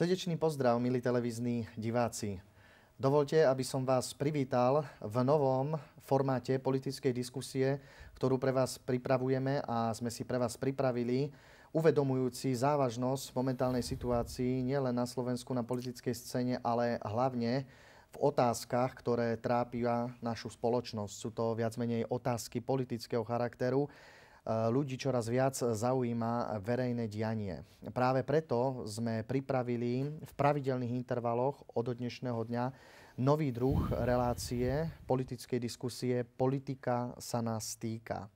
Srdečný pozdrav, milí televízni diváci. Dovolte, aby som vás privítal v novom formáte politickej diskusie, ktorú pre vás pripravujeme a sme si pre vás pripravili, uvedomujúci závažnosť momentálnej situácii nielen na Slovensku na politickej scéne, ale hlavne v otázkach, ktoré trápia našu spoločnosť. Sú to viac menej otázky politického charakteru, ľudí čoraz viac zaujíma verejné dianie. Práve preto sme pripravili v pravidelných intervaloch od dnešného dňa nový druh relácie politickej diskusie Politika sa nás týka.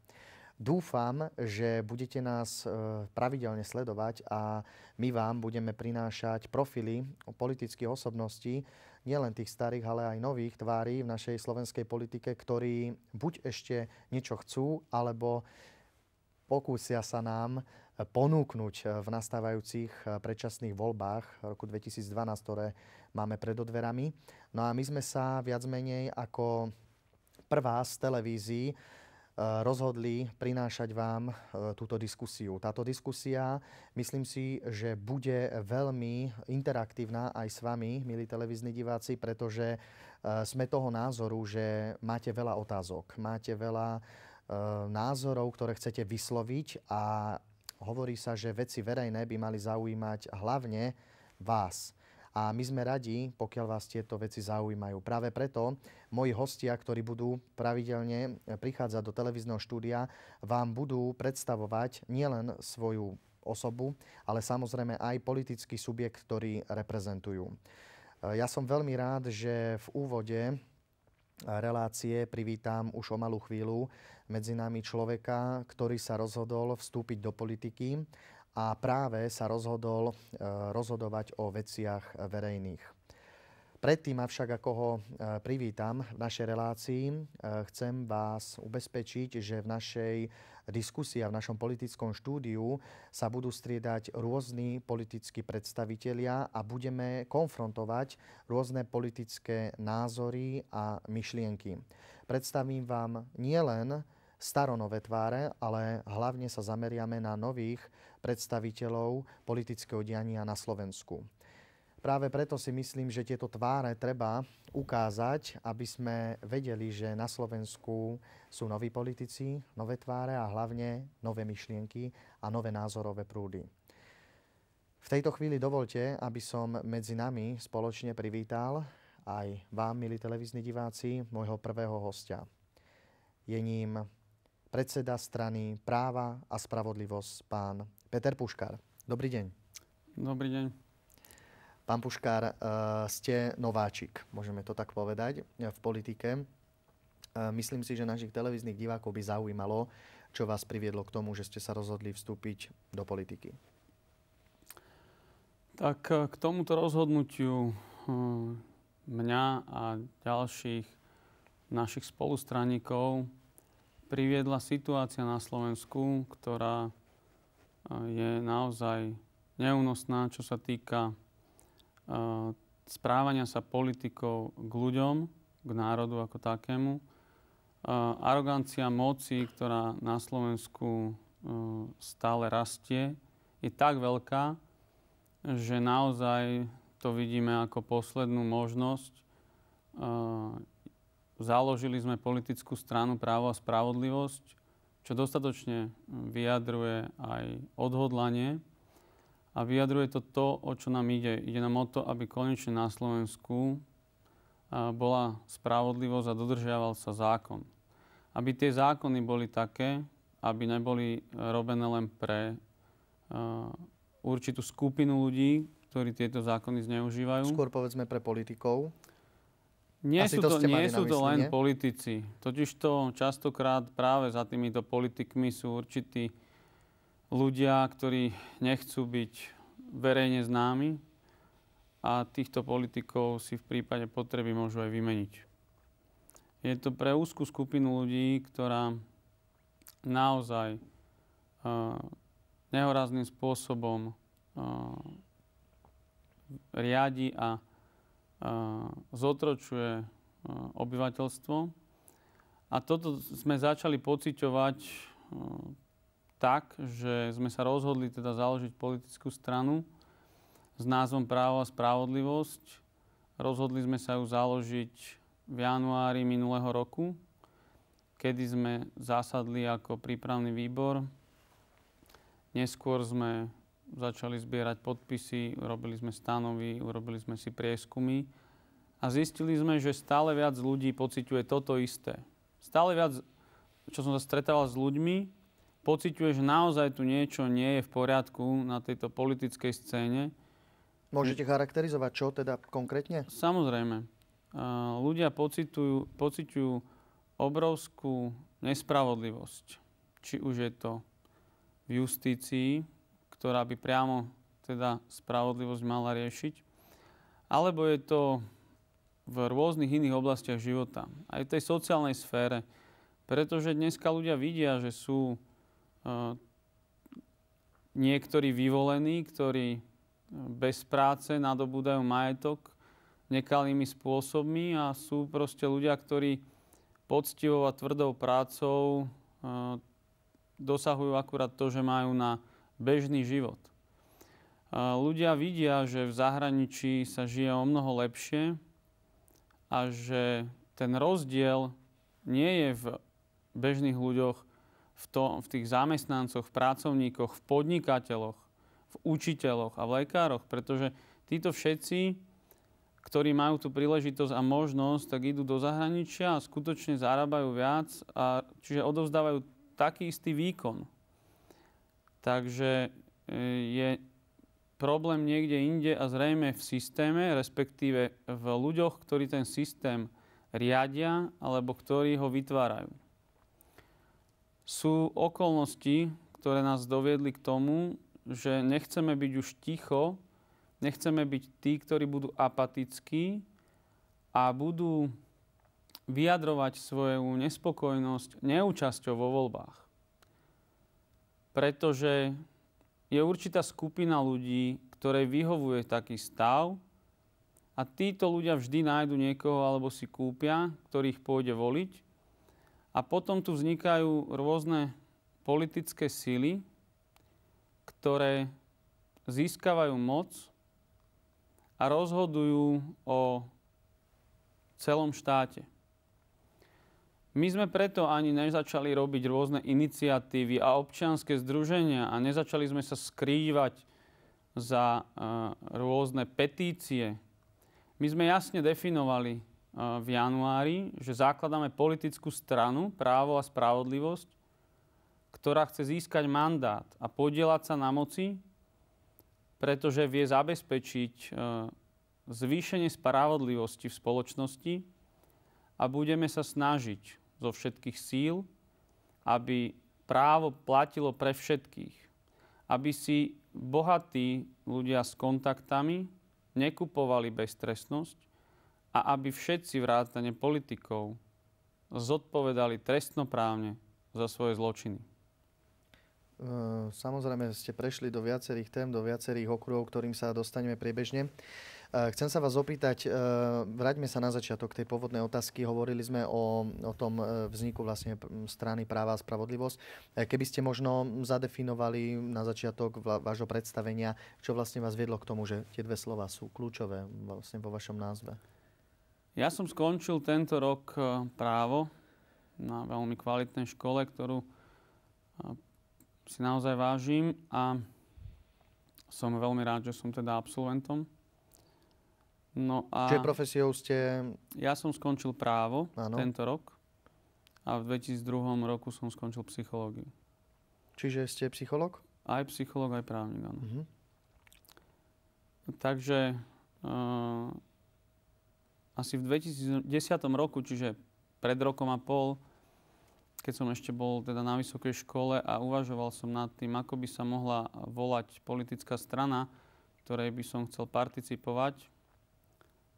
Dúfam, že budete nás e, pravidelne sledovať a my vám budeme prinášať profily politických osobností, nielen tých starých, ale aj nových tvári v našej slovenskej politike, ktorí buď ešte niečo chcú, alebo pokúsia sa nám ponúknuť v nastávajúcich predčasných voľbách roku 2012, ktoré máme pred odverami. No a my sme sa viac menej ako prvá z televízií eh, rozhodli prinášať vám eh, túto diskusiu. Táto diskusia, myslím si, že bude veľmi interaktívna aj s vami, milí televízni diváci, pretože eh, sme toho názoru, že máte veľa otázok, máte veľa Eh, názorov, ktoré chcete vysloviť a hovorí sa, že veci verejné by mali zaujímať hlavne vás. A my sme radi, pokiaľ vás tieto veci zaujímajú. Práve preto moji hostia, ktorí budú pravidelne prichádzať do televízneho štúdia, vám budú predstavovať nielen svoju osobu, ale samozrejme aj politický subjekt, ktorý reprezentujú. Eh, ja som veľmi rád, že v úvode relácie privítam už o malú chvíľu medzi nami človeka, ktorý sa rozhodol vstúpiť do politiky a práve sa rozhodol e, rozhodovať o veciach verejných. Predtým avšak, ako ho e, privítam v našej relácii, e, chcem vás ubezpečiť, že v našej diskusii a v našom politickom štúdiu sa budú striedať rôzni politickí predstavitelia a budeme konfrontovať rôzne politické názory a myšlienky. Predstavím vám nielen staronové tváre, ale hlavne sa zameriame na nových predstaviteľov politického diania na Slovensku. Práve preto si myslím, že tieto tváre treba ukázať, aby sme vedeli, že na Slovensku sú noví politici, nové tváre a hlavne nové myšlienky a nové názorové prúdy. V tejto chvíli dovolte, aby som medzi nami spoločne privítal aj vám, milí televízni diváci, môjho prvého hostia. Je ním predseda strany Práva a spravodlivosť, pán Peter Puškar. Dobrý deň. Dobrý deň. Pán Puškár, eh, ste nováčik, môžeme to tak povedať, eh, v politike. Eh, myslím si, že našich televíznych divákov by zaujímalo, čo vás priviedlo k tomu, že ste sa rozhodli vstúpiť do politiky. Tak k tomuto rozhodnutiu mňa a ďalších našich spolustraníkov priviedla situácia na Slovensku, ktorá je naozaj neúnosná, čo sa týka správania sa politikov k ľuďom, k národu ako takému. Arogancia moci, ktorá na Slovensku stále rastie, je tak veľká, že naozaj to vidíme ako poslednú možnosť. Založili sme politickú stranu Právo a spravodlivosť, čo dostatočne vyjadruje aj odhodlanie a vyjadruje to to, o čo nám ide. Ide nám o to, aby konečne na Slovensku bola spravodlivosť a dodržiaval sa zákon. Aby tie zákony boli také, aby neboli robené len pre určitú skupinu ľudí, ktorí tieto zákony zneužívajú. Skôr povedzme pre politikov. Nie Asi sú to, to nie sú to len nie? politici. Totiž to častokrát práve za týmito politikmi sú určití ľudia, ktorí nechcú byť verejne známi a týchto politikov si v prípade potreby môžu aj vymeniť. Je to pre úzkú skupinu ľudí, ktorá naozaj uh, nehorázným spôsobom uh, riadi a uh, zotročuje uh, obyvateľstvo. A toto sme začali pociťovať uh, tak, že sme sa rozhodli teda založiť politickú stranu s názvom Právo a spravodlivosť. Rozhodli sme sa ju založiť v januári minulého roku, kedy sme zasadli ako prípravný výbor. Neskôr sme začali zbierať podpisy, urobili sme stanovy, urobili sme si prieskumy a zistili sme, že stále viac ľudí pociťuje toto isté. Stále viac, čo som sa stretával s ľuďmi, pociťuje, že naozaj tu niečo nie je v poriadku na tejto politickej scéne. Môžete charakterizovať čo teda konkrétne? Samozrejme. Ľudia pocitujú, pociťujú obrovskú nespravodlivosť. Či už je to v justícii, ktorá by priamo teda spravodlivosť mala riešiť, alebo je to v rôznych iných oblastiach života, aj v tej sociálnej sfére, pretože dneska ľudia vidia, že sú niektorí vyvolení, ktorí e, bez práce nadobúdajú majetok nekalými spôsobmi a sú proste ľudia, ktorí poctivou a tvrdou prácou uh, dosahujú akurát to, že majú na bežný život. Ľudia vidia, že v zahraničí sa žije o mnoho lepšie a že ten rozdiel nie je v bežných ľuďoch, v, to, v tých zamestnancoch, v pracovníkoch, v podnikateľoch, v učiteľoch a v lekároch, pretože títo všetci, ktorí majú tú príležitosť a možnosť, tak idú do zahraničia a skutočne zarábajú viac, a, čiže odovzdávajú taký istý výkon. Takže e, je problém niekde inde a zrejme v systéme, respektíve v ľuďoch, ktorí ten systém riadia alebo ktorí ho vytvárajú. Sú okolnosti, ktoré nás doviedli k tomu, že nechceme byť už ticho, nechceme byť tí, ktorí budú apatickí a budú vyjadrovať svoju nespokojnosť neúčasťou vo voľbách. Pretože je určitá skupina ľudí, ktorej vyhovuje taký stav a títo ľudia vždy nájdu niekoho alebo si kúpia, ktorých pôjde voliť. A potom tu vznikajú rôzne politické síly, ktoré získavajú moc a rozhodujú o celom štáte. My sme preto ani nezačali robiť rôzne iniciatívy a občianske združenia a nezačali sme sa skrývať za uh, rôzne petície. My sme jasne definovali v januári, že zakladáme politickú stranu Právo a spravodlivosť, ktorá chce získať mandát a podielať sa na moci, pretože vie zabezpečiť uh, zvýšenie spravodlivosti v spoločnosti a budeme sa snažiť zo všetkých síl, aby právo platilo pre všetkých. Aby si bohatí ľudia s kontaktami nekupovali beztrestnosť a aby všetci vrátane politikov zodpovedali trestnoprávne za svoje zločiny. Samozrejme ste prešli do viacerých tém, do viacerých okruhov, ktorým sa dostaneme priebežne. Chcem sa vás opýtať, e, vráťme sa na začiatok tej pôvodnej otázky. Hovorili sme o, o tom vzniku vlastne strany práva a spravodlivosť. Keby ste možno zadefinovali na začiatok vášho predstavenia, čo vlastne vás viedlo k tomu, že tie dve slova sú kľúčové vlastne vo vašom názve. Ja som skončil tento rok právo na veľmi kvalitnej škole, ktorú si naozaj vážim a som veľmi rád, že som teda absolventom. No a... Čiže profesiou ste... Ja som skončil právo ano. tento rok a v 2002 roku som skončil psychológiu. Čiže ste psychológ? Aj psychológ, aj právnik, áno. Uh-huh. Takže uh, asi v 2010 roku, čiže pred rokom a pol, keď som ešte bol teda na vysokej škole a uvažoval som nad tým, ako by sa mohla volať politická strana, ktorej by som chcel participovať,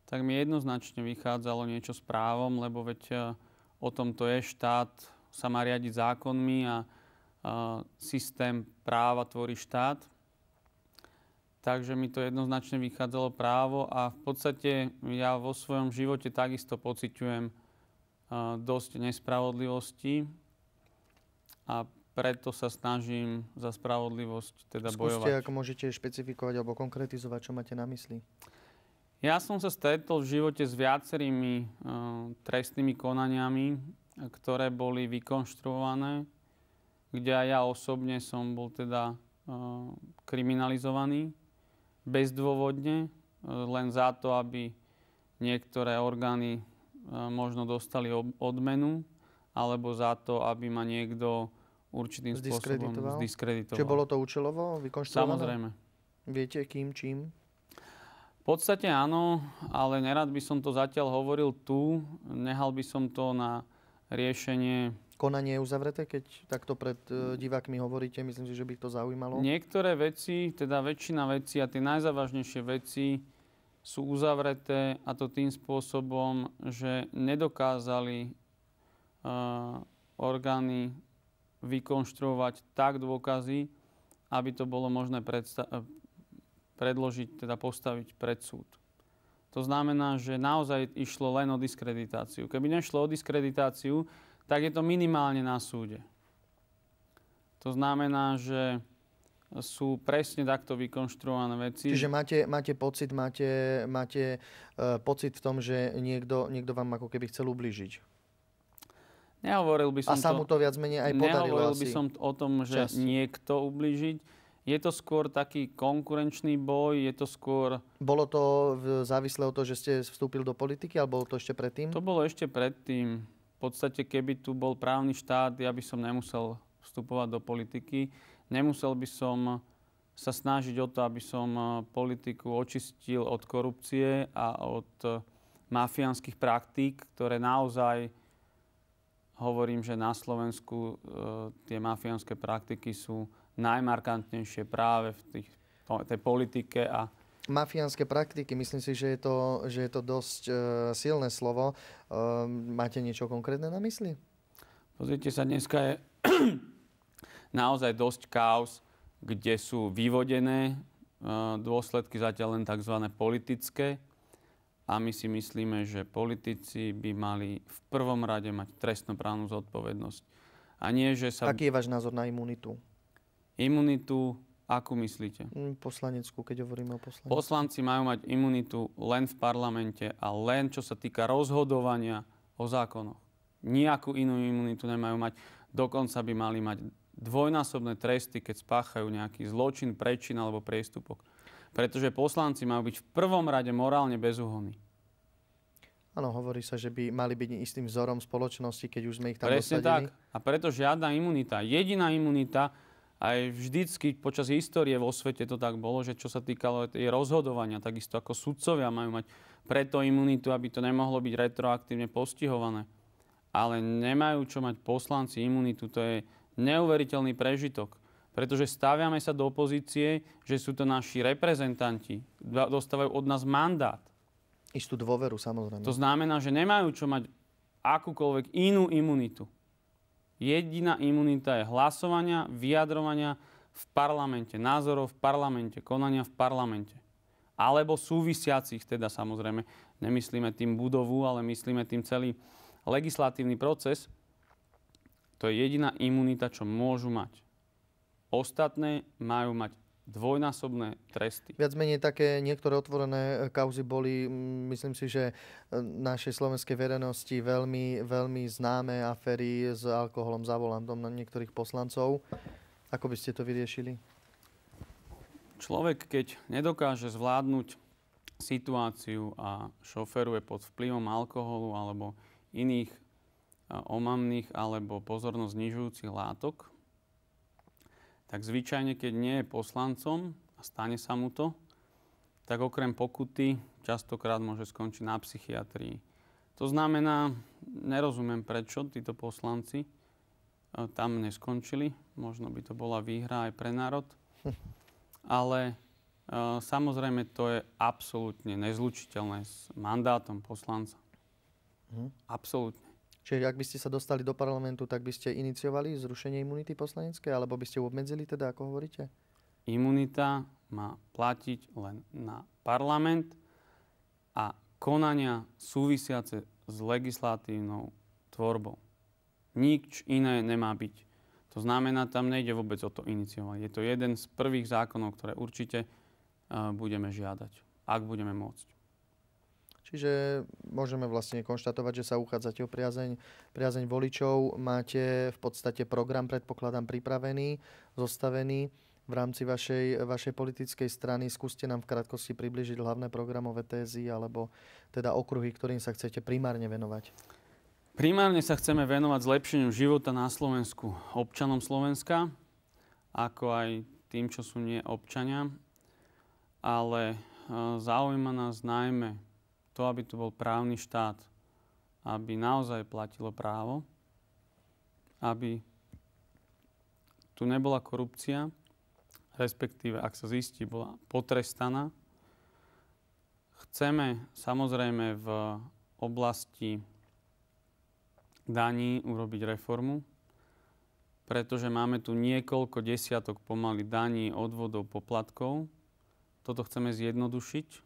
tak mi jednoznačne vychádzalo niečo s právom, lebo veď e, o tom to je štát, sa má riadiť zákonmi a, a systém práva tvorí štát. Takže mi to jednoznačne vychádzalo právo a v podstate ja vo svojom živote takisto pociťujem e, dosť nespravodlivosti a preto sa snažím za spravodlivosť teda Skúste, bojovať. ako môžete špecifikovať alebo konkretizovať, čo máte na mysli. Ja som sa stretol v živote s viacerými uh, trestnými konaniami, ktoré boli vykonštruované, kde aj ja osobne som bol teda uh, kriminalizovaný bezdôvodne, uh, len za to, aby niektoré orgány uh, možno dostali odmenu, alebo za to, aby ma niekto určitým spôsobom zdiskreditoval. Čiže bolo to účelovo vykonštruované? Samozrejme. Viete, kým, čím? V podstate áno, ale nerad by som to zatiaľ hovoril tu. Nehal by som to na riešenie. Konanie je uzavreté, keď takto pred e, divákmi hovoríte? Myslím si, že by to zaujímalo. Niektoré veci, teda väčšina vecí a tie najzávažnejšie veci sú uzavreté a to tým spôsobom, že nedokázali uh, orgány vykonštruovať tak dôkazy, aby to bolo možné predsta- eh, predložiť, teda postaviť pred súd. To znamená, že naozaj išlo len o diskreditáciu. Keby nešlo o diskreditáciu, tak je to minimálne na súde. To znamená, že sú presne takto vykonštruované veci. Čiže máte, máte pocit, máte, máte uh, pocit v tom, že niekto, niekto vám ako keby chcel ublížiť. Nehovoril by som A sa to, mu to viac menej aj podarilo nehovoril asi. by som o tom, že Časti. niekto ubližiť. Je to skôr taký konkurenčný boj, je to skôr... Bolo to závislé od toho, že ste vstúpil do politiky, alebo to ešte predtým? To bolo ešte predtým. V podstate, keby tu bol právny štát, ja by som nemusel vstupovať do politiky. Nemusel by som sa snažiť o to, aby som eh, politiku očistil od korupcie a od eh, mafiánskych praktík, ktoré naozaj hovorím, že na Slovensku e, tie mafiánske praktiky sú najmarkantnejšie práve v tých, tej politike a Mafiánske praktiky, myslím si, že je to, že je to dosť uh, silné slovo. Uh, máte niečo konkrétne na mysli? Pozrite sa, dneska je naozaj dosť kaos, kde sú vyvodené e, dôsledky zatiaľ len tzv. politické. A my si myslíme, že politici by mali v prvom rade mať trestnoprávnu zodpovednosť. A nie, že sa Aký je váš názor na imunitu? imunitu, akú myslíte? Mm, Poslaneckú, keď hovoríme o poslanecku. Poslanci majú mať imunitu len v parlamente a len čo sa týka rozhodovania o zákonoch. Nijakú inú imunitu nemajú mať. Dokonca by mali mať dvojnásobné tresty, keď spáchajú nejaký zločin, prečin alebo priestupok. Pretože poslanci majú byť v prvom rade morálne bezúhonní. Áno, hovorí sa, že by mali byť istým vzorom spoločnosti, keď už sme ich tam Presne dosadili. tak. A preto žiadna imunita, jediná imunita, aj vždycky počas histórie vo svete to tak bolo, že čo sa týkalo jej rozhodovania, takisto ako sudcovia majú mať preto imunitu, aby to nemohlo byť retroaktívne postihované. Ale nemajú čo mať poslanci imunitu, to je neuveriteľný prežitok. Pretože staviame sa do opozície, že sú to naši reprezentanti, dostávajú od nás mandát. Istú dôveru, samozrejme. To znamená, že nemajú čo mať akúkoľvek inú imunitu. Jediná imunita je hlasovania, vyjadrovania v parlamente, názorov v parlamente, konania v parlamente. Alebo súvisiacich, teda samozrejme, nemyslíme tým budovu, ale myslíme tým celý legislatívny proces. To je jediná imunita, čo môžu mať. Ostatné majú mať dvojnásobné tresty. Viac menej také niektoré otvorené e, kauzy boli, myslím si, že e, našej slovenskej verejnosti veľmi, veľmi známe aféry s alkoholom za volantom na niektorých poslancov. Ako by ste to vyriešili? Človek, keď nedokáže zvládnuť situáciu a šoferuje pod vplyvom alkoholu alebo iných a, omamných alebo pozornosť znižujúcich látok, tak zvyčajne, keď nie je poslancom a stane sa mu to, tak okrem pokuty častokrát môže skončiť na psychiatrii. To znamená, nerozumiem prečo títo poslanci e, tam neskončili. Možno by to bola výhra aj pre národ. Ale e, samozrejme to je absolútne nezlučiteľné s mandátom poslanca. Mhm. Absolútne. Čiže ak by ste sa dostali do parlamentu, tak by ste iniciovali zrušenie imunity poslaneckej, alebo by ste obmedzili teda, ako hovoríte? Imunita má platiť len na parlament a konania súvisiace s legislatívnou tvorbou. Nič iné nemá byť. To znamená, tam nejde vôbec o to iniciovať. Je to jeden z prvých zákonov, ktoré určite uh, budeme žiadať, ak budeme môcť. Čiže môžeme vlastne konštatovať, že sa uchádzate o priazeň, priazeň voličov. Máte v podstate program, predpokladám, pripravený, zostavený v rámci vašej, vašej politickej strany. Skúste nám v krátkosti približiť hlavné programové tézy alebo teda okruhy, ktorým sa chcete primárne venovať. Primárne sa chceme venovať zlepšeniu života na Slovensku občanom Slovenska, ako aj tým, čo sú nie občania. Ale e, zaujíma nás najmä to, aby tu bol právny štát, aby naozaj platilo právo, aby tu nebola korupcia, respektíve ak sa zistí, bola potrestaná. Chceme samozrejme v oblasti daní urobiť reformu, pretože máme tu niekoľko desiatok pomaly daní, odvodov, poplatkov. Toto chceme zjednodušiť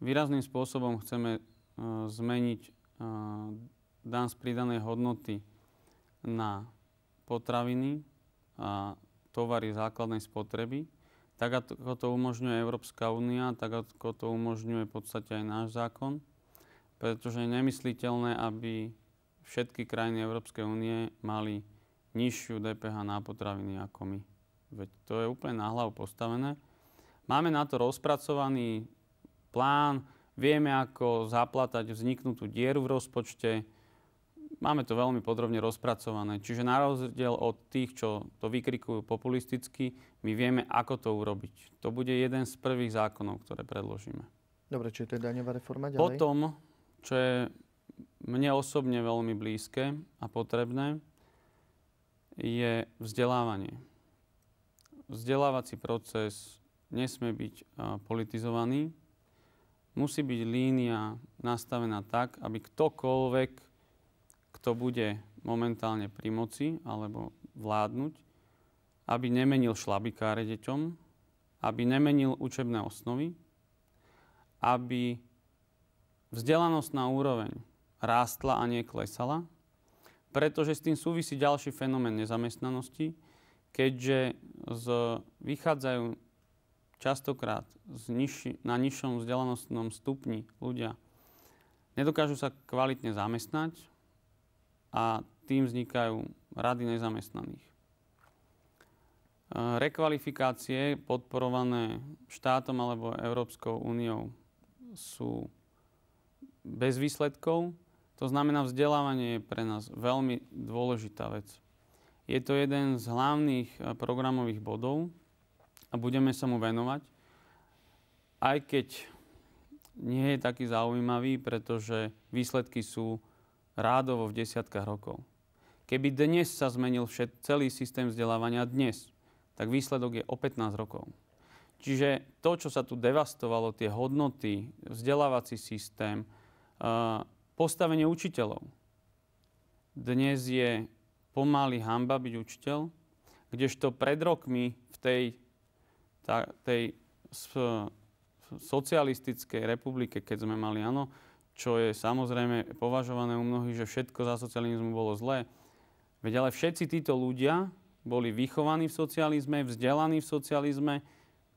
Výrazným spôsobom chceme uh, zmeniť uh, dan z pridanej hodnoty na potraviny a tovary základnej spotreby, tak ako to umožňuje Európska únia, tak ako to umožňuje v podstate aj náš zákon, pretože je nemysliteľné, aby všetky krajiny Európskej únie mali nižšiu DPH na potraviny ako my. Veď to je úplne na hlavu postavené. Máme na to rozpracovaný plán, vieme, ako zaplatať vzniknutú dieru v rozpočte. Máme to veľmi podrobne rozpracované. Čiže na rozdiel od tých, čo to vykrikujú populisticky, my vieme, ako to urobiť. To bude jeden z prvých zákonov, ktoré predložíme. Dobre, čiže to je daňová reforma ďalej? Potom, čo je mne osobne veľmi blízke a potrebné, je vzdelávanie. Vzdelávací proces nesmie byť politizovaný, musí byť línia nastavená tak, aby ktokoľvek, kto bude momentálne pri moci alebo vládnuť, aby nemenil šlabikáre deťom, aby nemenil učebné osnovy, aby vzdelanostná úroveň rástla a nie klesala, pretože s tým súvisí ďalší fenomén nezamestnanosti, keďže z, vychádzajú častokrát z nižši, na nižšom vzdelanostnom stupni ľudia nedokážu sa kvalitne zamestnať a tým vznikajú rady nezamestnaných. E, rekvalifikácie podporované štátom alebo Európskou úniou sú bez výsledkov. To znamená, vzdelávanie je pre nás veľmi dôležitá vec. Je to jeden z hlavných e, programových bodov, a budeme sa mu venovať. Aj keď nie je taký zaujímavý, pretože výsledky sú rádovo v desiatkách rokov. Keby dnes sa zmenil všet, celý systém vzdelávania dnes, tak výsledok je o 15 rokov. Čiže to, čo sa tu devastovalo, tie hodnoty, vzdelávací systém, postavenie učiteľov. Dnes je pomaly hamba byť učiteľ, kdežto pred rokmi v tej tá, tej socialistickej republike, keď sme mali áno, čo je samozrejme považované u mnohých, že všetko za socializmu bolo zlé. Veď ale všetci títo ľudia boli vychovaní v socializme, vzdelaní v socializme,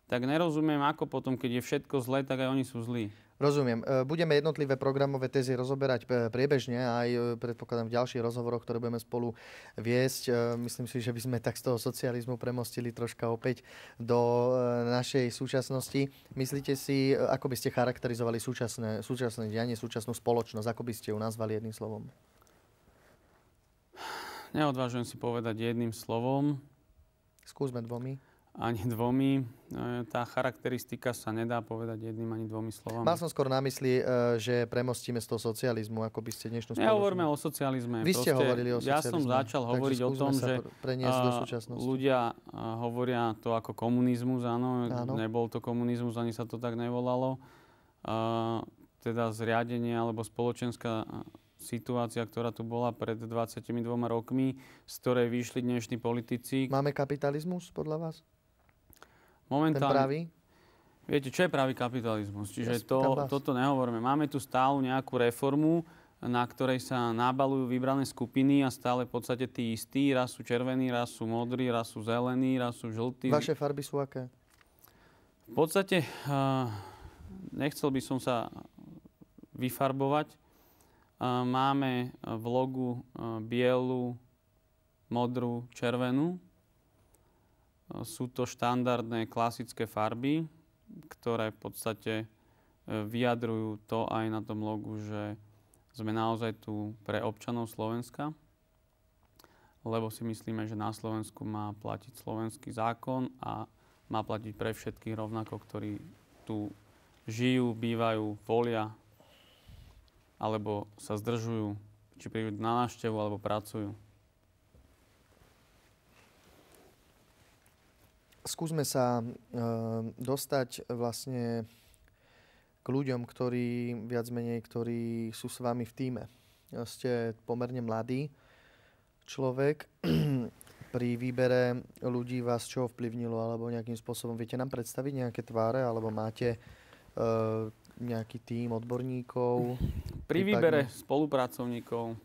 tak nerozumiem, ako potom, keď je všetko zlé, tak aj oni sú zlí. Rozumiem. E, budeme jednotlivé programové tezy rozoberať e, priebežne aj e, predpokladám v ďalších rozhovoroch, ktoré budeme spolu viesť. Myslím si, že by sme tak z toho socializmu premostili troška opäť do našej súčasnosti. Myslíte si, ako by ste charakterizovali súčasné, súčasné dianie, súčasnú spoločnosť? Ako by ste ju nazvali jedným slovom? Neodvážujem si povedať jedným slovom. Skúsme dvomi ani dvomi. E, tá charakteristika sa nedá povedať jedným ani dvomi slovami. Mal som skôr na mysli, e, že premostíme z toho socializmu, ako by ste dnešnú spoločnosť... Nehovoríme o socializme. Vy ste Proste, hovorili o socializme. Ja som začal hovoriť o tom, že ľudia hovoria to ako komunizmus, áno. áno. Nebol to komunizmus, ani sa to tak nevolalo. Teda zriadenie alebo spoločenská situácia, ktorá tu bola pred 22 rokmi, z ktorej vyšli dnešní politici. Máme kapitalizmus podľa vás? Momentálne, ten pravý? Viete, čo je pravý kapitalizmus? Čiže to, toto nehovoríme. Máme tu stále nejakú reformu, na ktorej sa nabalujú vybrané skupiny a stále v podstate tí istí. Raz sú červení, raz sú modrí, raz sú zelení, raz sú žltí. Vaše farby sú aké? V podstate nechcel by som sa vyfarbovať. Máme v logu bielu, modrú, červenú. Sú to štandardné klasické farby, ktoré v podstate e, vyjadrujú to aj na tom logu, že sme naozaj tu pre občanov Slovenska, lebo si myslíme, že na Slovensku má platiť slovenský zákon a má platiť pre všetkých rovnako, ktorí tu žijú, bývajú, volia alebo sa zdržujú, či prídu na návštevu alebo pracujú. Skúsme sa e, dostať vlastne k ľuďom, ktorí viac menej, ktorí sú s vami v týme. Ste pomerne mladý človek. Pri výbere ľudí vás čo vplyvnilo alebo nejakým spôsobom viete nám predstaviť nejaké tváre alebo máte e, nejaký tým odborníkov? Pri výbere spolupracovníkov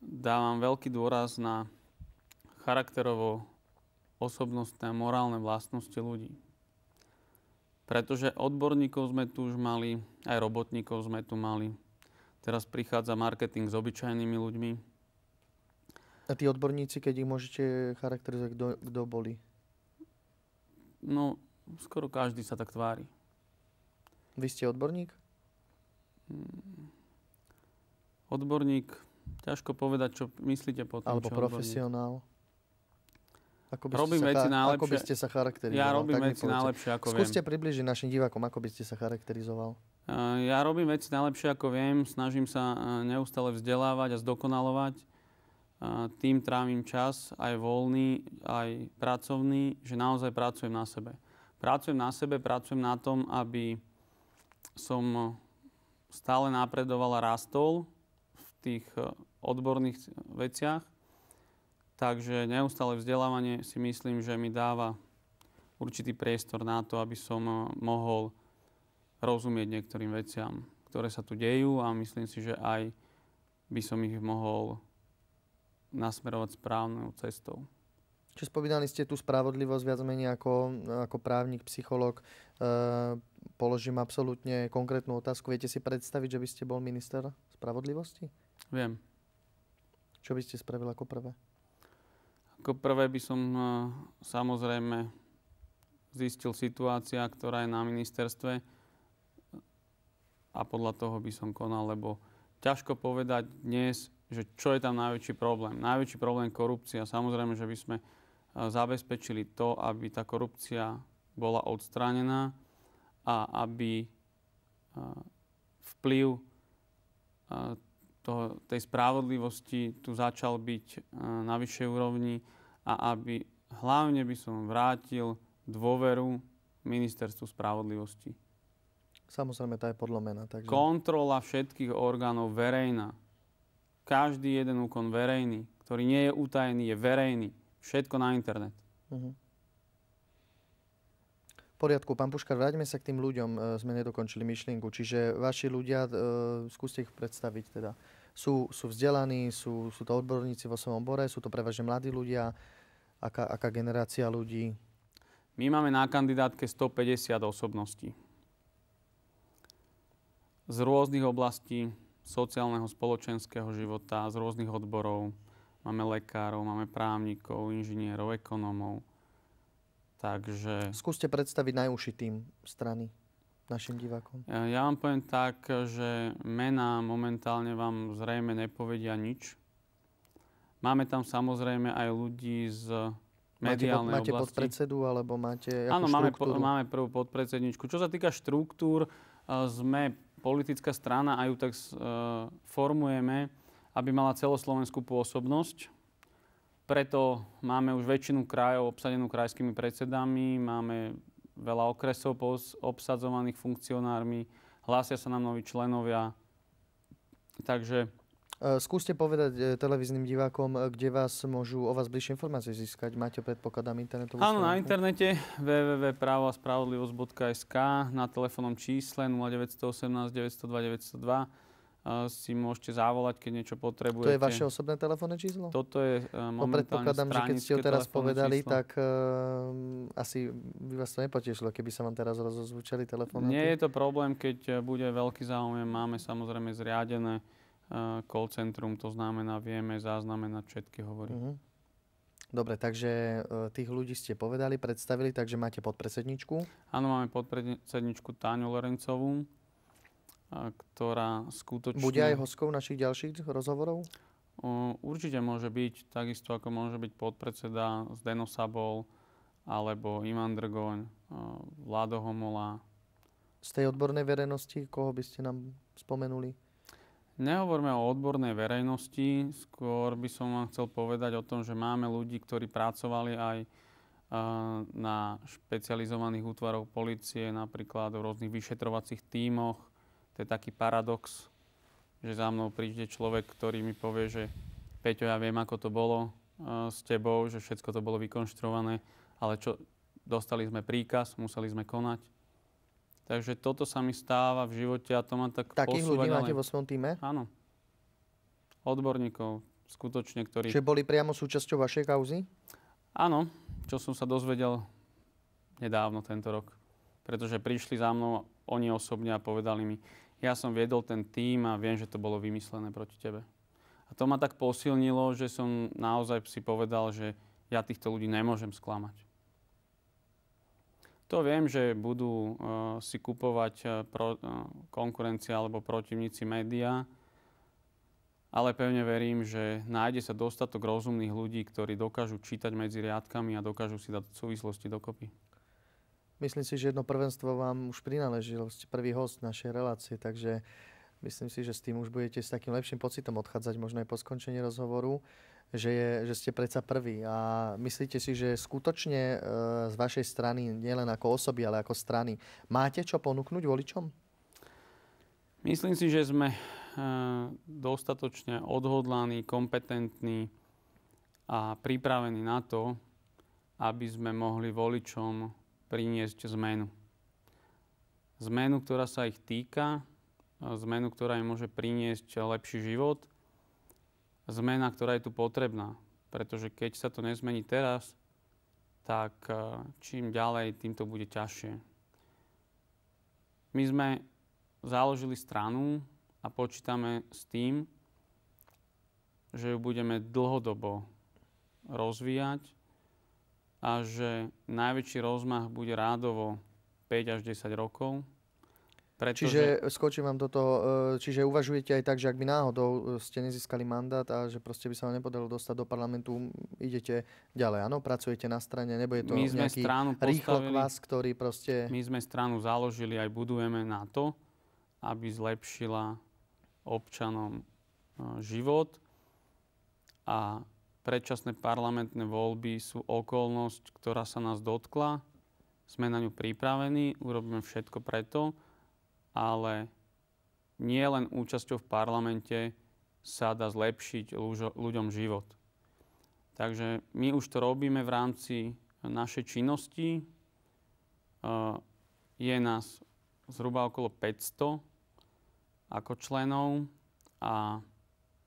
dávam veľký dôraz na charakterovo osobnostné a morálne vlastnosti ľudí. Pretože odborníkov sme tu už mali, aj robotníkov sme tu mali. Teraz prichádza marketing s obyčajnými ľuďmi. A tí odborníci, keď ich môžete charakterizovať, kto, kto boli? No, skoro každý sa tak tvári. Vy ste odborník? Hmm. Odborník, ťažko povedať, čo myslíte po tom. Alebo profesionál? Odborník. Ako by robím veci najlepšie. Ako by ste sa charakterizoval? Ja robím tak veci najlepšie, ako Skúste viem. Skúste približiť našim divákom, ako by ste sa charakterizoval. Ja robím veci najlepšie, ako viem. Snažím sa neustále vzdelávať a zdokonalovať. Tým trávim čas, aj voľný, aj pracovný, že naozaj pracujem na sebe. Pracujem na sebe, pracujem na tom, aby som stále napredoval a rastol v tých odborných veciach Takže neustále vzdelávanie si myslím, že mi dáva určitý priestor na to, aby som eh, mohol rozumieť niektorým veciam, ktoré sa tu dejú a myslím si, že aj by som ich mohol nasmerovať správnou cestou. Čiže spomínali ste tú spravodlivosť viac menej ako, ako právnik, psycholog. E, položím absolútne konkrétnu otázku. Viete si predstaviť, že by ste bol minister spravodlivosti? Viem. Čo by ste spravil ako prvé? Ako prvé by som eh, samozrejme zistil situácia, ktorá je na ministerstve a podľa toho by som konal, lebo ťažko povedať dnes, že čo je tam najväčší problém. Najväčší problém je korupcia. Samozrejme, že by sme eh, zabezpečili to, aby tá korupcia bola odstránená a aby vplyv toho, tej spravodlivosti tu začal byť e, na vyššej úrovni a aby hlavne by som vrátil dôveru ministerstvu spravodlivosti. Samozrejme, tá je podlomená. Takže... Kontrola všetkých orgánov verejná. Každý jeden úkon verejný, ktorý nie je utajený, je verejný. Všetko na internet. Uh-huh. Poriadku, pán Puškar, vráťme sa k tým ľuďom. E, sme nedokončili myšlienku. Čiže vaši ľudia, e, skúste ich predstaviť teda sú, sú vzdelaní, sú, sú to odborníci vo svojom obore, sú to prevažne mladí ľudia, aká, aká generácia ľudí? My máme na kandidátke 150 osobností. Z rôznych oblastí sociálneho, spoločenského života, z rôznych odborov. Máme lekárov, máme právnikov, inžinierov, ekonómov. Takže... Skúste predstaviť najúžší tým strany našim divákom? Ja vám poviem tak, že mená momentálne vám zrejme nepovedia nič. Máme tam samozrejme aj ľudí z mediálnej máte, pod, máte podpredsedu alebo máte Áno, máme, po, máme prvú podpredsedničku. Čo sa týka štruktúr, sme politická strana a ju tak uh, formujeme, aby mala celoslovenskú pôsobnosť. Preto máme už väčšinu krajov obsadenú krajskými predsedami, máme veľa okresov obsadzovaných funkcionármi, hlásia sa nám noví členovia. Takže... E, skúste povedať e, televíznym divákom, e, kde vás môžu o vás bližšie informácie získať. Máte predpokladám internetovú Áno, na internete www.právoaspravodlivosť.sk na telefónnom čísle 0918 902 902 si môžete zavolať, keď niečo potrebujete. To je vaše osobné telefónne číslo? Toto je uh, momentálne predpokladám, že keď ste ho teraz povedali, číslo. tak uh, asi by vás to nepotešilo, keby sa vám teraz rozozvučali telefóny. Nie je to problém, keď bude veľký záujem. Máme samozrejme zriadené uh, call centrum, to znamená, vieme zaznamenať všetky hovory. Uh-huh. Dobre, takže tých ľudí ste povedali, predstavili, takže máte podpredsedničku? Áno, máme podpredsedničku Táňu Lorencovú ktorá skutočne... Bude aj hostkou našich ďalších rozhovorov? Určite môže byť, takisto ako môže byť podpredseda Zdeno Sabol, alebo Ivan Drgoň, Vlado Homola. Z tej odbornej verejnosti, koho by ste nám spomenuli? Nehovorme o odbornej verejnosti, skôr by som vám chcel povedať o tom, že máme ľudí, ktorí pracovali aj na špecializovaných útvaroch policie, napríklad v rôznych vyšetrovacích tímoch, to je taký paradox, že za mnou príde človek, ktorý mi povie, že Peťo, ja viem, ako to bolo uh, s tebou, že všetko to bolo vykonštruované, ale čo, dostali sme príkaz, museli sme konať. Takže toto sa mi stáva v živote a to ma tak Takých ľudí ale... máte vo svojom týme? Áno. Odborníkov, skutočne, ktorí... Čiže boli priamo súčasťou vašej kauzy? Áno, čo som sa dozvedel nedávno tento rok. Pretože prišli za mnou oni osobne a povedali mi, ja som viedol ten tým a viem, že to bolo vymyslené proti tebe. A to ma tak posilnilo, že som naozaj si povedal, že ja týchto ľudí nemôžem sklamať. To viem, že budú uh, si kupovať uh, pro, uh, konkurencia alebo protivníci médiá, ale pevne verím, že nájde sa dostatok rozumných ľudí, ktorí dokážu čítať medzi riadkami a dokážu si dať súvislosti dokopy. Myslím si, že jedno prvenstvo vám už prináležilo. Ste prvý host našej relácie, takže myslím si, že s tým už budete s takým lepším pocitom odchádzať možno aj po skončení rozhovoru, že, je, že ste predsa prvý. A myslíte si, že skutočne e, z vašej strany, nielen ako osoby, ale ako strany, máte čo ponúknuť voličom? Myslím si, že sme e, dostatočne odhodlaní, kompetentní a pripravení na to, aby sme mohli voličom priniesť zmenu. Zmenu, ktorá sa ich týka, zmenu, ktorá im môže priniesť lepší život, zmena, ktorá je tu potrebná. Pretože keď sa to nezmení teraz, tak e, čím ďalej, tým to bude ťažšie. My sme založili stranu a počítame s tým, že ju budeme dlhodobo rozvíjať, a že najväčší rozmach bude rádovo 5 až 10 rokov. Pretože... Čiže skočím vám do toho, e, čiže uvažujete aj tak, že ak by náhodou e, ste nezískali mandát a že proste by sa vám nepodarilo dostať do parlamentu, idete ďalej, áno? Pracujete na strane, nebo je to my sme nejaký rýchlo kvás, ktorý proste... My sme stranu založili aj budujeme na to, aby zlepšila občanom e, život a predčasné parlamentné voľby sú okolnosť, ktorá sa nás dotkla. Sme na ňu pripravení, urobíme všetko preto, ale nie len účasťou v parlamente sa dá zlepšiť ľuďom život. Takže my už to robíme v rámci našej činnosti. Je nás zhruba okolo 500 ako členov a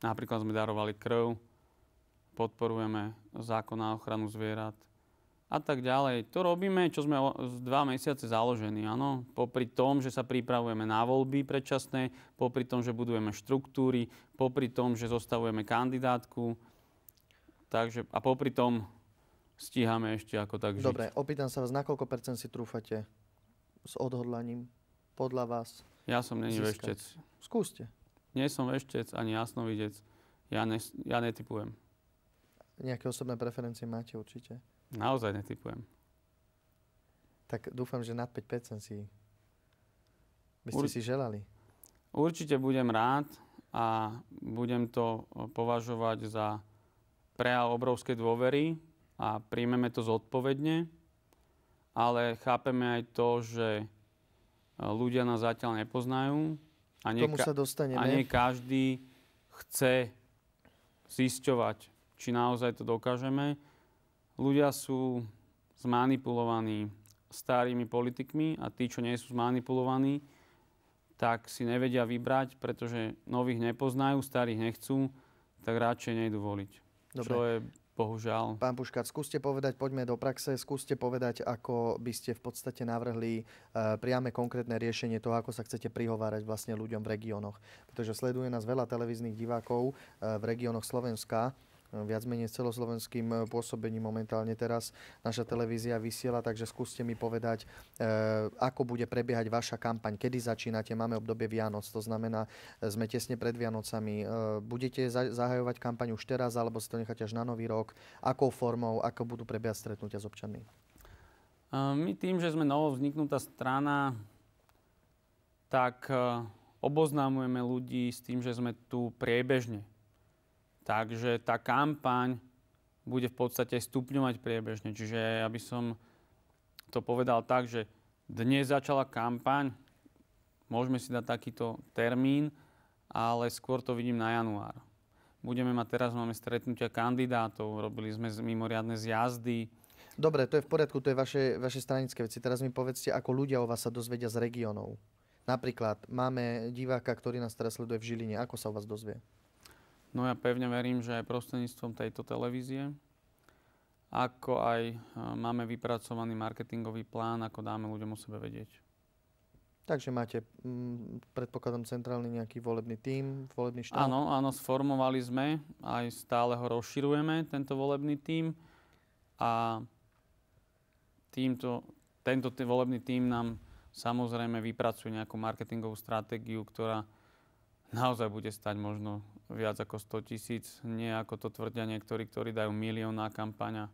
napríklad sme darovali krv podporujeme zákon na ochranu zvierat a tak ďalej. To robíme, čo sme dva mesiace založení, áno. Popri tom, že sa pripravujeme na voľby predčasné, popri tom, že budujeme štruktúry, popri tom, že zostavujeme kandidátku, takže, a popri tom stíhame ešte ako tak žiť. Dobre, opýtam sa vás, na koľko percent si trúfate s odhodlaním podľa vás? Ja som není veštec. Skúste. Nie som veštec ani jasnovidec. Ja, ne, ja netypujem. Nejaké osobné preferencie máte určite? Naozaj netypujem. Tak dúfam, že nad 5% si by ste Ur... si želali. Určite budem rád a budem to považovať za prejav obrovskej dôvery a príjmeme to zodpovedne, ale chápeme aj to, že ľudia nás zatiaľ nepoznajú a nie, Tomu sa dostaneme. a nie každý chce zisťovať či naozaj to dokážeme. Ľudia sú zmanipulovaní starými politikmi a tí, čo nie sú zmanipulovaní, tak si nevedia vybrať, pretože nových nepoznajú, starých nechcú, tak radšej nejdu voliť. Dobre. Čo je bohužiaľ. Pán Puškár, skúste povedať, poďme do praxe, skúste povedať, ako by ste v podstate navrhli uh, priame konkrétne riešenie toho, ako sa chcete prihovárať vlastne ľuďom v regiónoch. Pretože sleduje nás veľa televíznych divákov uh, v regiónoch Slovenska viac menej celoslovenským eh, pôsobením momentálne teraz naša televízia vysiela, takže skúste mi povedať, eh, ako bude prebiehať vaša kampaň, kedy začínate, máme obdobie Vianoc, to znamená, eh, sme tesne pred Vianocami. Budete zahajovať kampaň už teraz, alebo si to necháte až na nový rok? Akou formou, ako budú prebiehať stretnutia s občanmi? My tým, že sme novo vzniknutá strana, tak oboznámujeme ľudí s tým, že sme tu priebežne. Takže tá kampaň bude v podstate stupňovať priebežne. Čiže aby som to povedal tak, že dnes začala kampaň, môžeme si dať takýto termín, ale skôr to vidím na január. Budeme mať teraz, máme stretnutia kandidátov, robili sme mimoriadne zjazdy. Dobre, to je v poriadku, to je vaše, vaše stranické veci. Teraz mi povedzte, ako ľudia o vás sa dozvedia z regiónov. Napríklad máme diváka, ktorý nás teraz sleduje v Žiline. Ako sa o vás dozvie? No ja pevne verím, že aj prostredníctvom tejto televízie, ako aj máme vypracovaný marketingový plán, ako dáme ľuďom o sebe vedieť. Takže máte, m, mm, predpokladom, centrálny nejaký volebný tím, volebný štát? Áno, áno, sformovali sme, aj stále ho rozširujeme, tento volebný tím. A týmto, tento volebný tím nám samozrejme vypracuje nejakú marketingovú stratégiu, ktorá naozaj bude stať možno viac ako 100 tisíc, nie ako to tvrdia niektorí, ktorí dajú milión na kampaňa.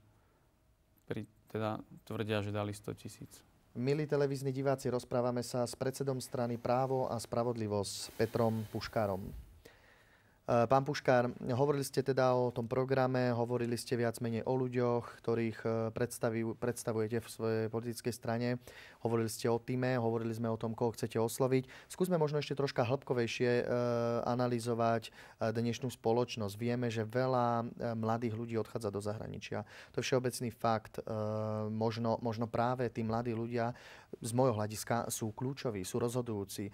Pri, teda tvrdia, že dali 100 tisíc. Milí televízni diváci, rozprávame sa s predsedom strany Právo a spravodlivosť Petrom Puškárom. Eh, pán Puškár, hovorili ste teda o tom programe, hovorili ste viac menej o ľuďoch, ktorých eh, predstavujete v svojej politickej strane. Hovorili ste o týme, hovorili sme o tom, koho chcete osloviť. Skúsme možno ešte troška hĺbkovejšie e, analyzovať dnešnú spoločnosť. Vieme, že veľa mladých ľudí odchádza do zahraničia. To je všeobecný fakt. Možno, možno práve tí mladí ľudia z môjho hľadiska sú kľúčoví, sú rozhodujúci. E,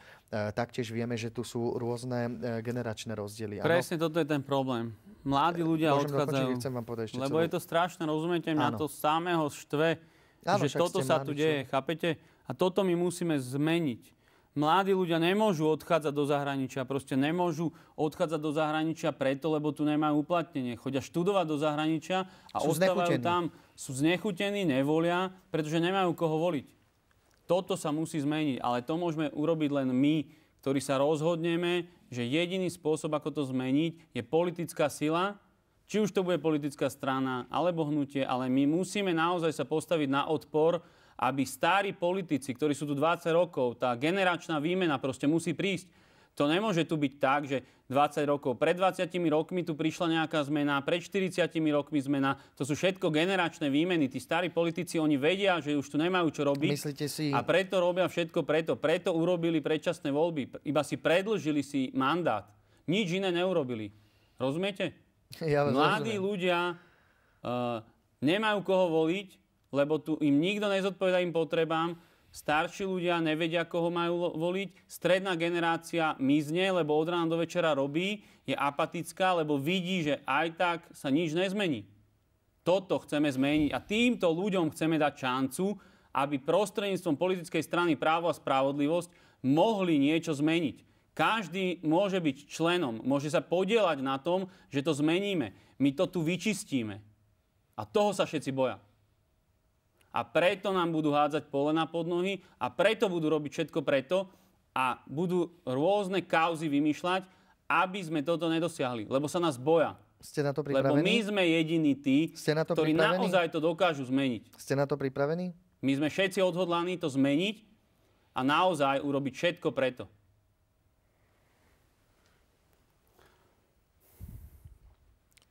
taktiež vieme, že tu sú rôzne generačné rozdiely ano? Presne toto je ten problém. Mladí ľudia Môžem odchádzajú. Dokončiť, chcem vám povedať ešte lebo je to strašné, rozumiete? Mňa to samého štve, ano, že toto sa tu deje, chápete? A toto my musíme zmeniť. Mladí ľudia nemôžu odchádzať do zahraničia, proste nemôžu odchádzať do zahraničia preto, lebo tu nemajú uplatnenie. Chodia študovať do zahraničia a sú ostávajú tam, sú znechutení, nevolia, pretože nemajú koho voliť. Toto sa musí zmeniť, ale to môžeme urobiť len my, ktorí sa rozhodneme, že jediný spôsob, ako to zmeniť, je politická sila, či už to bude politická strana alebo hnutie, ale my musíme naozaj sa postaviť na odpor, aby starí politici, ktorí sú tu 20 rokov, tá generačná výmena proste musí prísť. To nemôže tu byť tak, že 20 rokov, pred 20 rokmi tu prišla nejaká zmena, pred 40 rokmi zmena. To sú všetko generačné výmeny. Tí starí politici, oni vedia, že už tu nemajú čo robiť. Myslíte si... A preto robia všetko preto. Preto urobili predčasné voľby. Iba si predlžili si mandát. Nič iné neurobili. Rozumiete? Ja Mladí rozumiem. ľudia uh, nemajú koho voliť, lebo tu im nikto nezodpoveda im potrebám starší ľudia nevedia, koho majú voliť, stredná generácia mizne, lebo od rána do večera robí, je apatická, lebo vidí, že aj tak sa nič nezmení. Toto chceme zmeniť a týmto ľuďom chceme dať šancu, aby prostredníctvom politickej strany právo a spravodlivosť mohli niečo zmeniť. Každý môže byť členom, môže sa podielať na tom, že to zmeníme. My to tu vyčistíme. A toho sa všetci boja a preto nám budú hádzať polena pod nohy a preto budú robiť všetko preto a budú rôzne kauzy vymýšľať, aby sme toto nedosiahli, lebo sa nás boja. Ste na to pripravení? Lebo my sme jediní tí, Ste na to ktorí pripravení? naozaj to dokážu zmeniť. Ste na to pripravení? My sme všetci odhodlaní to zmeniť a naozaj urobiť všetko preto.